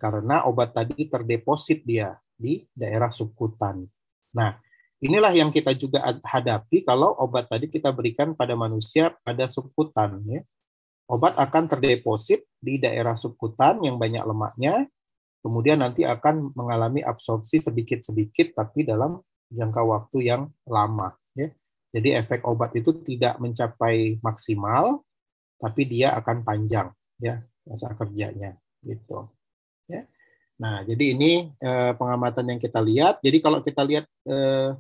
Speaker 7: karena obat tadi terdeposit dia di daerah subkutan. Nah, inilah yang kita juga hadapi kalau obat tadi kita berikan pada manusia pada subkutan ya. Obat akan terdeposit di daerah subkutan yang banyak lemaknya, kemudian nanti akan mengalami absorpsi sedikit-sedikit tapi dalam jangka waktu yang lama. Jadi efek obat itu tidak mencapai maksimal, tapi dia akan panjang ya masa kerjanya gitu. Ya. Nah, jadi ini eh, pengamatan yang kita lihat. Jadi kalau kita lihat eh,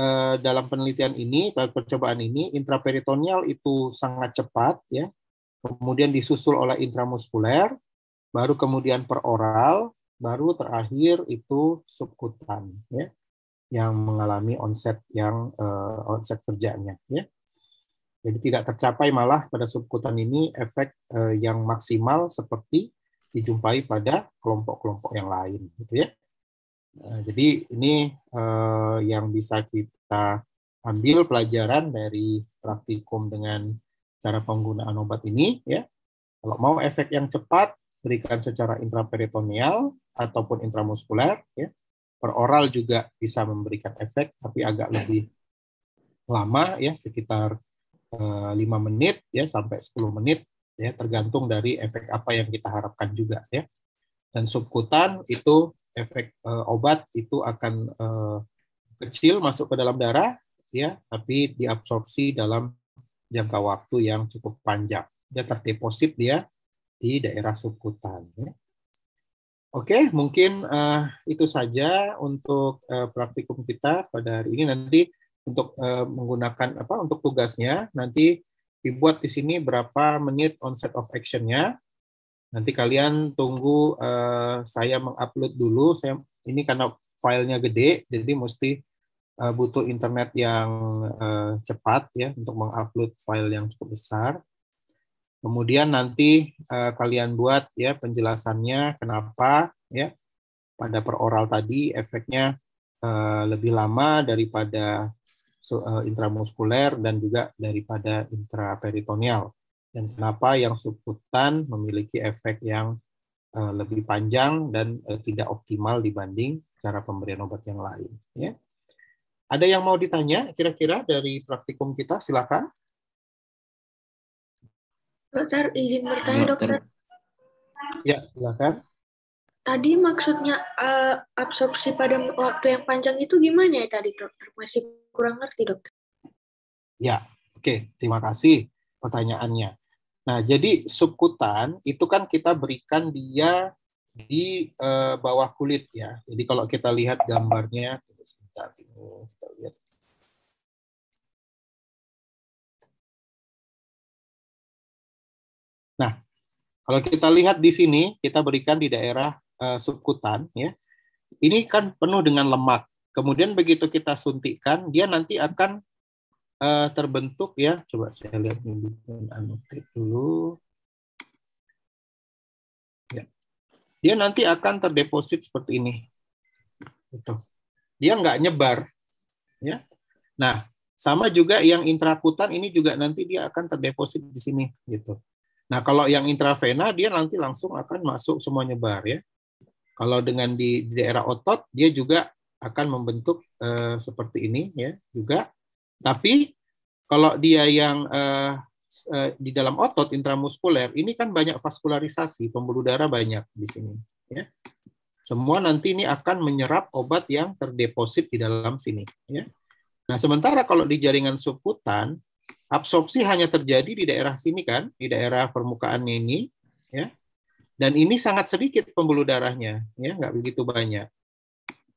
Speaker 7: eh, dalam penelitian ini, percobaan ini, intraperitoneal itu sangat cepat ya. Kemudian disusul oleh intramuskuler, baru kemudian peroral, baru terakhir itu subkutan ya yang mengalami onset yang uh, onset kerjanya ya. Jadi tidak tercapai malah pada subkutan ini efek uh, yang maksimal seperti dijumpai pada kelompok-kelompok yang lain gitu ya. Uh, jadi ini uh, yang bisa kita ambil pelajaran dari praktikum dengan cara penggunaan obat ini ya. Kalau mau efek yang cepat berikan secara intraperitoneal ataupun intramuskuler ya per oral juga bisa memberikan efek tapi agak lebih lama ya sekitar eh, 5 menit ya sampai 10 menit ya tergantung dari efek apa yang kita harapkan juga ya. Dan subkutan itu efek uh, obat itu akan uh, kecil masuk ke dalam darah ya tapi diabsorpsi dalam jangka waktu yang cukup panjang. Dia terdeposit dia di daerah subkutan ya. Oke, mungkin uh, itu saja untuk uh, praktikum kita pada hari ini. Nanti untuk uh, menggunakan apa untuk tugasnya nanti dibuat di sini berapa menit onset of action-nya. Nanti kalian tunggu uh, saya mengupload dulu. Saya ini karena filenya gede, jadi mesti uh, butuh internet yang uh, cepat ya untuk mengupload file yang cukup besar. Kemudian nanti uh, kalian buat ya penjelasannya kenapa ya pada peroral tadi efeknya uh, lebih lama daripada uh, intramuskuler dan juga daripada intraperitoneal dan kenapa yang subkutan memiliki efek yang uh, lebih panjang dan uh, tidak optimal dibanding cara pemberian obat yang lain ya. Ada yang mau ditanya kira-kira dari praktikum kita silakan.
Speaker 15: Dokter, izin bertanya, dokter.
Speaker 7: Ya, silakan.
Speaker 15: tadi maksudnya eh, absorpsi pada waktu yang panjang itu gimana ya tadi dokter? Masih kurang ngerti dokter.
Speaker 7: Ya, oke. Terima kasih pertanyaannya. Nah, jadi subkutan itu kan kita berikan dia di eh, bawah kulit ya. Jadi kalau kita lihat gambarnya, tunggu sebentar ini kita lihat. Nah, kalau kita lihat di sini, kita berikan di daerah eh, subkutan ya. Ini kan penuh dengan lemak. Kemudian begitu kita suntikkan, dia nanti akan eh, terbentuk ya. Coba saya lihat ini dulu. Ya. Dia nanti akan terdeposit seperti ini. Gitu. Dia nggak nyebar. Ya. Nah, sama juga yang intrakutan ini juga nanti dia akan terdeposit di sini gitu. Nah, kalau yang intravena dia nanti langsung akan masuk semua nyebar ya. Kalau dengan di, di daerah otot dia juga akan membentuk eh, seperti ini ya juga. Tapi kalau dia yang eh, eh, di dalam otot intramuskuler ini kan banyak vaskularisasi, pembuluh darah banyak di sini ya. Semua nanti ini akan menyerap obat yang terdeposit di dalam sini ya. Nah, sementara kalau di jaringan subkutan absorpsi hanya terjadi di daerah sini kan, di daerah permukaannya ini ya. Dan ini sangat sedikit pembuluh darahnya, ya, nggak begitu banyak.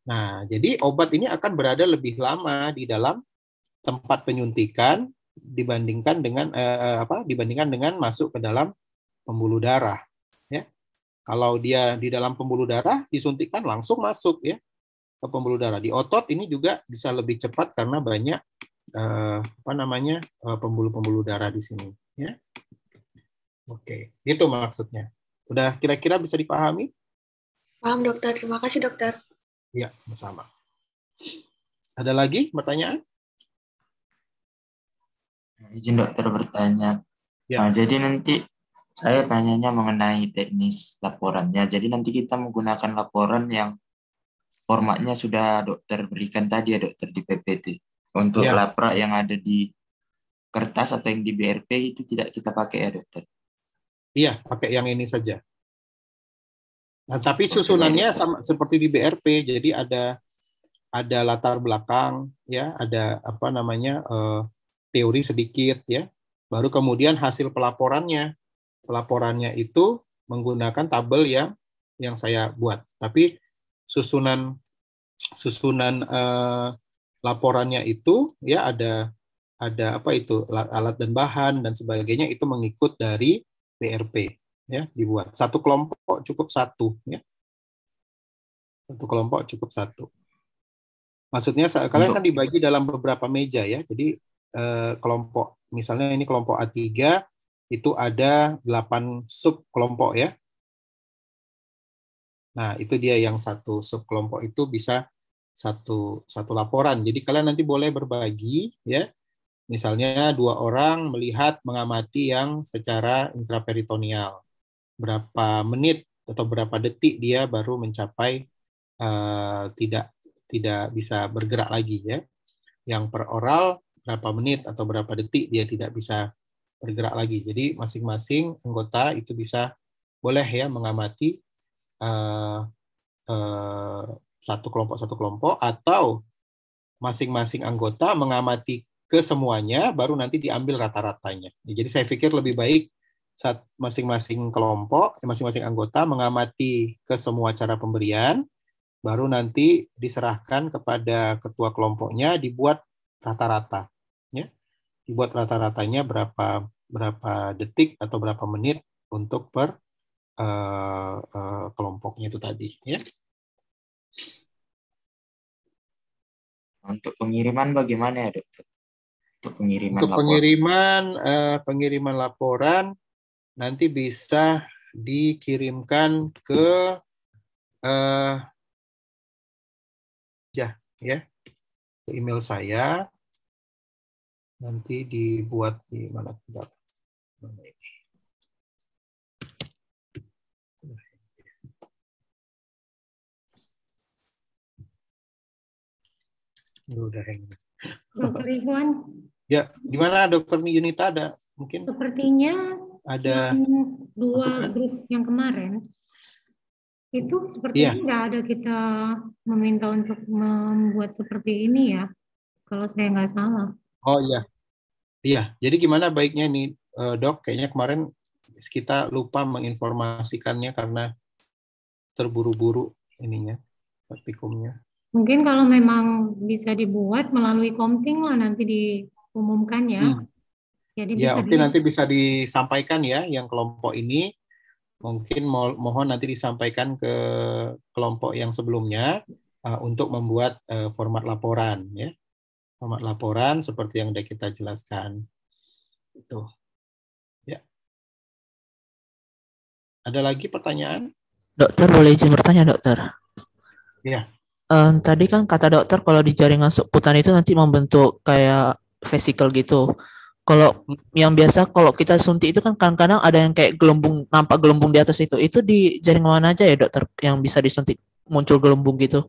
Speaker 7: Nah, jadi obat ini akan berada lebih lama di dalam tempat penyuntikan dibandingkan dengan eh, apa? Dibandingkan dengan masuk ke dalam pembuluh darah, ya. Kalau dia di dalam pembuluh darah disuntikkan langsung masuk ya ke pembuluh darah. Di otot ini juga bisa lebih cepat karena banyak eh, apa namanya eh, pembuluh-pembuluh darah di sini, ya. Oke, itu maksudnya. Udah kira-kira bisa dipahami?
Speaker 15: Paham dokter, terima kasih dokter.
Speaker 7: Ya, sama. Ada lagi pertanyaan?
Speaker 16: Izin dokter bertanya.
Speaker 7: Ya.
Speaker 16: Nah, jadi nanti saya tanyanya mengenai teknis laporannya. Jadi nanti kita menggunakan laporan yang formatnya sudah dokter berikan tadi ya dokter di PPT. Untuk
Speaker 7: Ya.
Speaker 16: laprak yang ada di kertas atau yang di BRP itu tidak kita pakai ya dokter.
Speaker 7: Iya, pakai yang ini saja. Nah, tapi susunannya sama seperti di BRP, jadi ada ada latar belakang, ya, ada apa namanya eh, teori sedikit, ya. Baru kemudian hasil pelaporannya, pelaporannya itu menggunakan tabel yang yang saya buat. Tapi susunan susunan eh, laporannya itu, ya ada ada apa itu alat dan bahan dan sebagainya itu mengikut dari BRP ya dibuat. Satu kelompok cukup satu ya. Satu kelompok cukup satu. Maksudnya kalian kan dibagi dalam beberapa meja ya. Jadi eh, kelompok misalnya ini kelompok A3 itu ada 8 sub kelompok ya. Nah itu dia yang satu sub kelompok itu bisa satu satu laporan jadi kalian nanti boleh berbagi ya Misalnya dua orang melihat mengamati yang secara intraperitoneal. Berapa menit atau berapa detik dia baru mencapai eh, tidak tidak bisa bergerak lagi ya. Yang per oral berapa menit atau berapa detik dia tidak bisa bergerak lagi. Jadi masing-masing anggota itu bisa boleh ya mengamati eh, eh, satu kelompok satu kelompok atau masing-masing anggota mengamati ke semuanya, baru nanti diambil rata-ratanya. Ya, Jadi saya pikir lebih baik saat masing-masing kelompok, masing-masing anggota mengamati ke semua cara pemberian, baru nanti diserahkan kepada ketua kelompoknya dibuat rata-rata, ya, dibuat rata-ratanya berapa berapa detik atau berapa menit untuk per uh, uh, kelompoknya itu tadi, ya.
Speaker 16: Untuk pengiriman bagaimana ya dokter? Untuk pengiriman
Speaker 7: Untuk
Speaker 16: laporan.
Speaker 7: pengiriman eh, pengiriman laporan nanti bisa dikirimkan ke eh ya ya ke email saya nanti dibuat di mana bentar. Mana ini? Udah hang.
Speaker 4: Dokter Ikhwan,
Speaker 7: Ya, gimana Dokter Yunita ada mungkin
Speaker 4: sepertinya
Speaker 7: ada
Speaker 4: dua
Speaker 7: masukan?
Speaker 4: grup yang kemarin Itu sepertinya
Speaker 7: Iya.
Speaker 4: nggak ada kita meminta untuk membuat seperti ini ya, kalau saya nggak salah.
Speaker 7: Oh iya. Iya, jadi gimana baiknya nih eh, dok? Kayaknya kemarin kita lupa menginformasikannya karena terburu-buru ininya, praktikumnya.
Speaker 4: Mungkin kalau memang bisa dibuat melalui komting lah nanti diumumkan ya.
Speaker 7: Hmm.
Speaker 4: Jadi
Speaker 7: Ya,
Speaker 4: bisa
Speaker 7: oke
Speaker 4: di-
Speaker 7: nanti bisa disampaikan ya yang kelompok ini. Mungkin mo- mohon nanti disampaikan ke kelompok yang sebelumnya uh, untuk membuat uh, format laporan ya. Format laporan seperti yang sudah kita jelaskan. Itu. Ya. Ada lagi pertanyaan?
Speaker 6: Dokter boleh izin bertanya dokter?
Speaker 7: Ya.
Speaker 6: Eh, tadi kan kata dokter kalau di jaringan subkutan itu nanti membentuk kayak vesikel gitu. Kalau yang biasa kalau kita suntik itu kan kadang-kadang ada yang kayak gelembung nampak gelembung di atas itu. Itu di jaringan mana aja ya dokter yang bisa disuntik muncul gelembung gitu?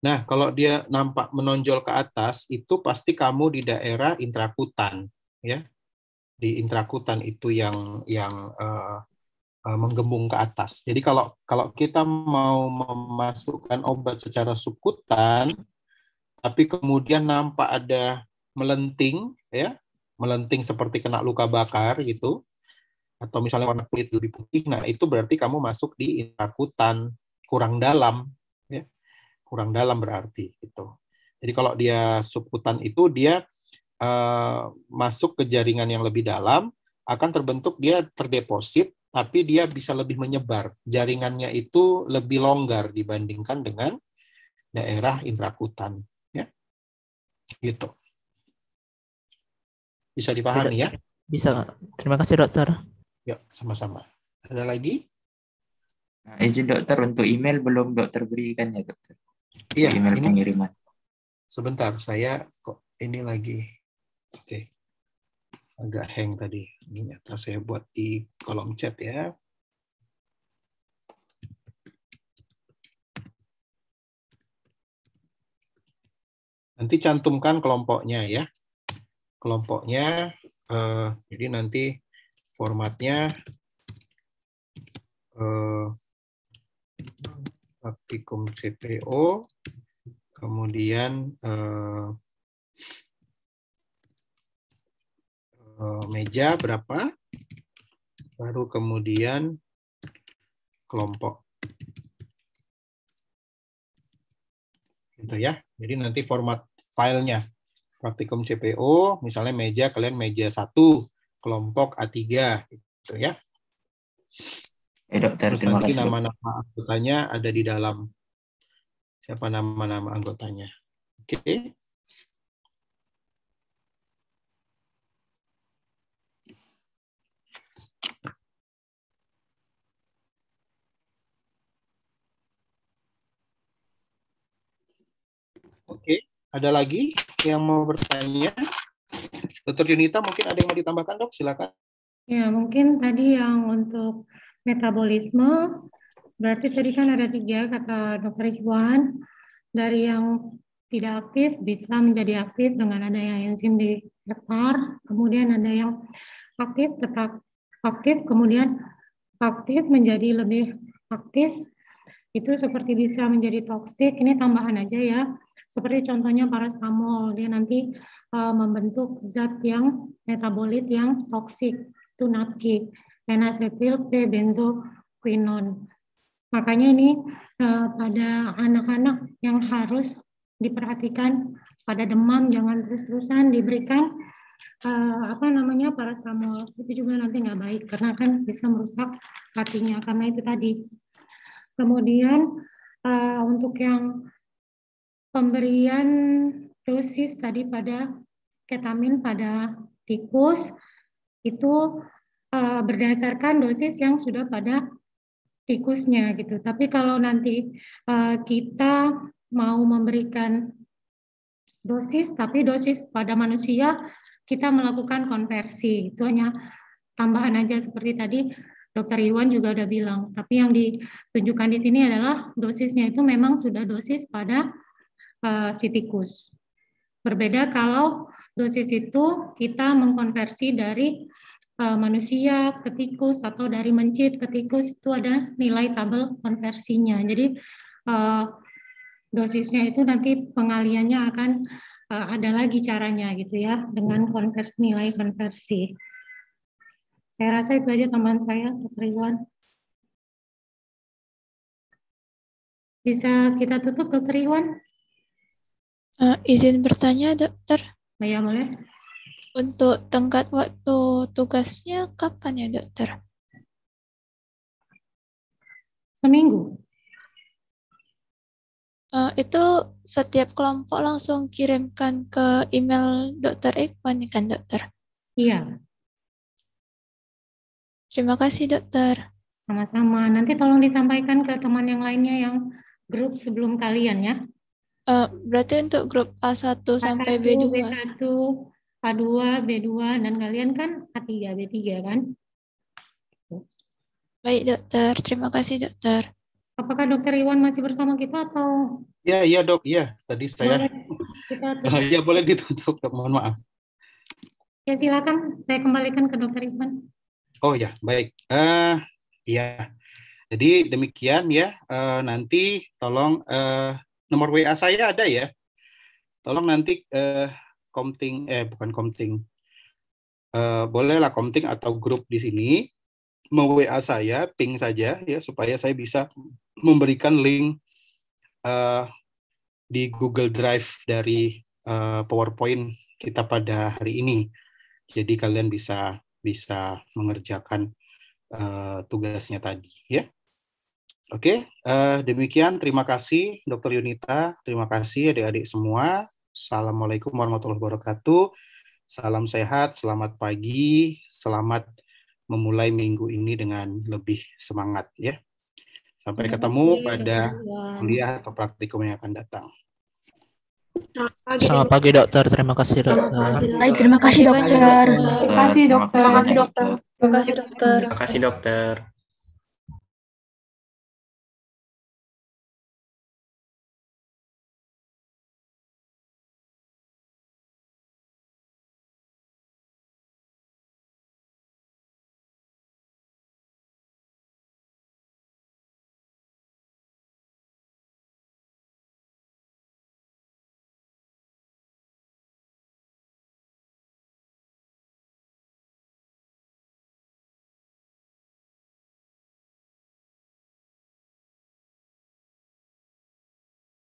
Speaker 7: Nah, kalau dia nampak menonjol ke atas, itu pasti kamu di daerah intrakutan, ya. Di intrakutan itu yang yang eh, menggembung ke atas. Jadi kalau kalau kita mau memasukkan obat secara subkutan, tapi kemudian nampak ada melenting, ya, melenting seperti kena luka bakar gitu, atau misalnya warna kulit lebih putih, nah itu berarti kamu masuk di intrakutan kurang dalam, ya kurang dalam berarti itu. Jadi kalau dia subkutan itu dia eh, masuk ke jaringan yang lebih dalam akan terbentuk dia terdeposit tapi dia bisa lebih menyebar. Jaringannya itu lebih longgar dibandingkan dengan daerah intrakutan ya. Gitu. Bisa dipahami ya?
Speaker 6: Bisa. Terima kasih dokter.
Speaker 7: Ya, sama-sama. Ada lagi?
Speaker 16: Nah, izin dokter untuk email belum dokter berikan ya dokter.
Speaker 7: Iya,
Speaker 16: email
Speaker 7: ini-
Speaker 16: pengiriman.
Speaker 7: Sebentar, saya kok ini lagi. Oke. Agak hang tadi. Ini nyata saya buat di kolom chat ya. Nanti cantumkan kelompoknya ya. Kelompoknya eh, jadi nanti formatnya eh, praktikum CPO kemudian eh, meja berapa, baru kemudian kelompok. Gitu ya. Jadi nanti format filenya praktikum CPO, misalnya meja kalian meja satu, kelompok A3 gitu ya.
Speaker 16: Eh dokter,
Speaker 7: Terus
Speaker 16: terima
Speaker 7: nanti
Speaker 16: kasih. dokter.
Speaker 7: nama-nama anggotanya ada di dalam. Siapa nama-nama anggotanya? Oke. Oke, ada lagi yang mau bertanya? Dokter Junita mungkin ada yang mau ditambahkan dok? Silakan.
Speaker 4: Ya, mungkin tadi yang untuk metabolisme, berarti tadi kan ada tiga kata dokter Ikhwan, dari yang tidak aktif bisa menjadi aktif dengan adanya enzim di repar, kemudian ada yang aktif tetap aktif, kemudian aktif menjadi lebih aktif, itu seperti bisa menjadi toksik, ini tambahan aja ya, seperti contohnya paracetamol, dia nanti uh, membentuk zat yang metabolit yang toksik, itu NADKI, N-acetyl P-benzoquinone. Makanya ini uh, pada anak-anak yang harus diperhatikan pada demam jangan terus-terusan diberikan uh, apa namanya paracetamol itu juga nanti nggak baik karena kan bisa merusak hatinya karena itu tadi. Kemudian uh, untuk yang pemberian dosis tadi pada ketamin pada tikus itu uh, berdasarkan dosis yang sudah pada tikusnya gitu. Tapi kalau nanti uh, kita mau memberikan dosis, tapi dosis pada manusia kita melakukan konversi. Itu hanya tambahan aja seperti tadi Dokter Iwan juga udah bilang. Tapi yang ditunjukkan di sini adalah dosisnya itu memang sudah dosis pada uh, si tikus. Berbeda kalau dosis itu kita mengkonversi dari uh, manusia ke tikus atau dari mencit ke tikus itu ada nilai tabel konversinya. Jadi uh, dosisnya itu nanti pengaliannya akan ada lagi caranya gitu ya dengan konversi nilai konversi. Saya rasa itu aja tambahan saya, Dr. Iwan. Bisa kita tutup, Dokter Iwan?
Speaker 5: Uh, izin bertanya, Dokter.
Speaker 4: Ya, boleh.
Speaker 5: Untuk tenggat waktu tugasnya kapan ya, Dokter?
Speaker 4: Seminggu.
Speaker 5: Uh, itu setiap kelompok langsung kirimkan ke email Dokter Iwan, kan, Dokter?
Speaker 4: Iya.
Speaker 5: Terima kasih, Dokter.
Speaker 4: Sama-sama. Nanti tolong disampaikan ke teman yang lainnya yang grup sebelum kalian ya.
Speaker 5: Uh, berarti untuk grup A1, A1 sampai B2.
Speaker 4: B1, A2, B2, dan kalian kan A3, B3 kan?
Speaker 5: Baik dokter, terima kasih dokter.
Speaker 4: Apakah dokter Iwan masih bersama kita atau?
Speaker 7: Ya, iya dok, iya. Tadi saya. Boleh, kita ya boleh ditutup dok, mohon maaf.
Speaker 4: Ya silakan, saya kembalikan ke dokter Iwan.
Speaker 7: Oh ya, baik. Uh, ya, jadi demikian ya. Uh, nanti tolong uh, nomor WA saya ada ya. Tolong nanti uh, komting eh bukan komting. Uh, bolehlah komting atau grup di sini mau WA saya, ping saja ya supaya saya bisa memberikan link uh, di Google Drive dari uh, PowerPoint kita pada hari ini. Jadi kalian bisa bisa mengerjakan uh, tugasnya tadi ya. Oke, uh, demikian. Terima kasih, Dr. Yunita. Terima kasih, adik-adik semua. Assalamualaikum warahmatullahi wabarakatuh. Salam sehat, selamat pagi, selamat memulai minggu ini dengan lebih semangat ya. Sampai ketemu pada kuliah atau praktikum yang akan datang.
Speaker 6: Selamat pagi dokter, terima kasih dokter.
Speaker 11: Baik, terima kasih dokter.
Speaker 12: Terima kasih dokter.
Speaker 11: Terima kasih dokter.
Speaker 13: Terima kasih dokter. Terima kasih dokter.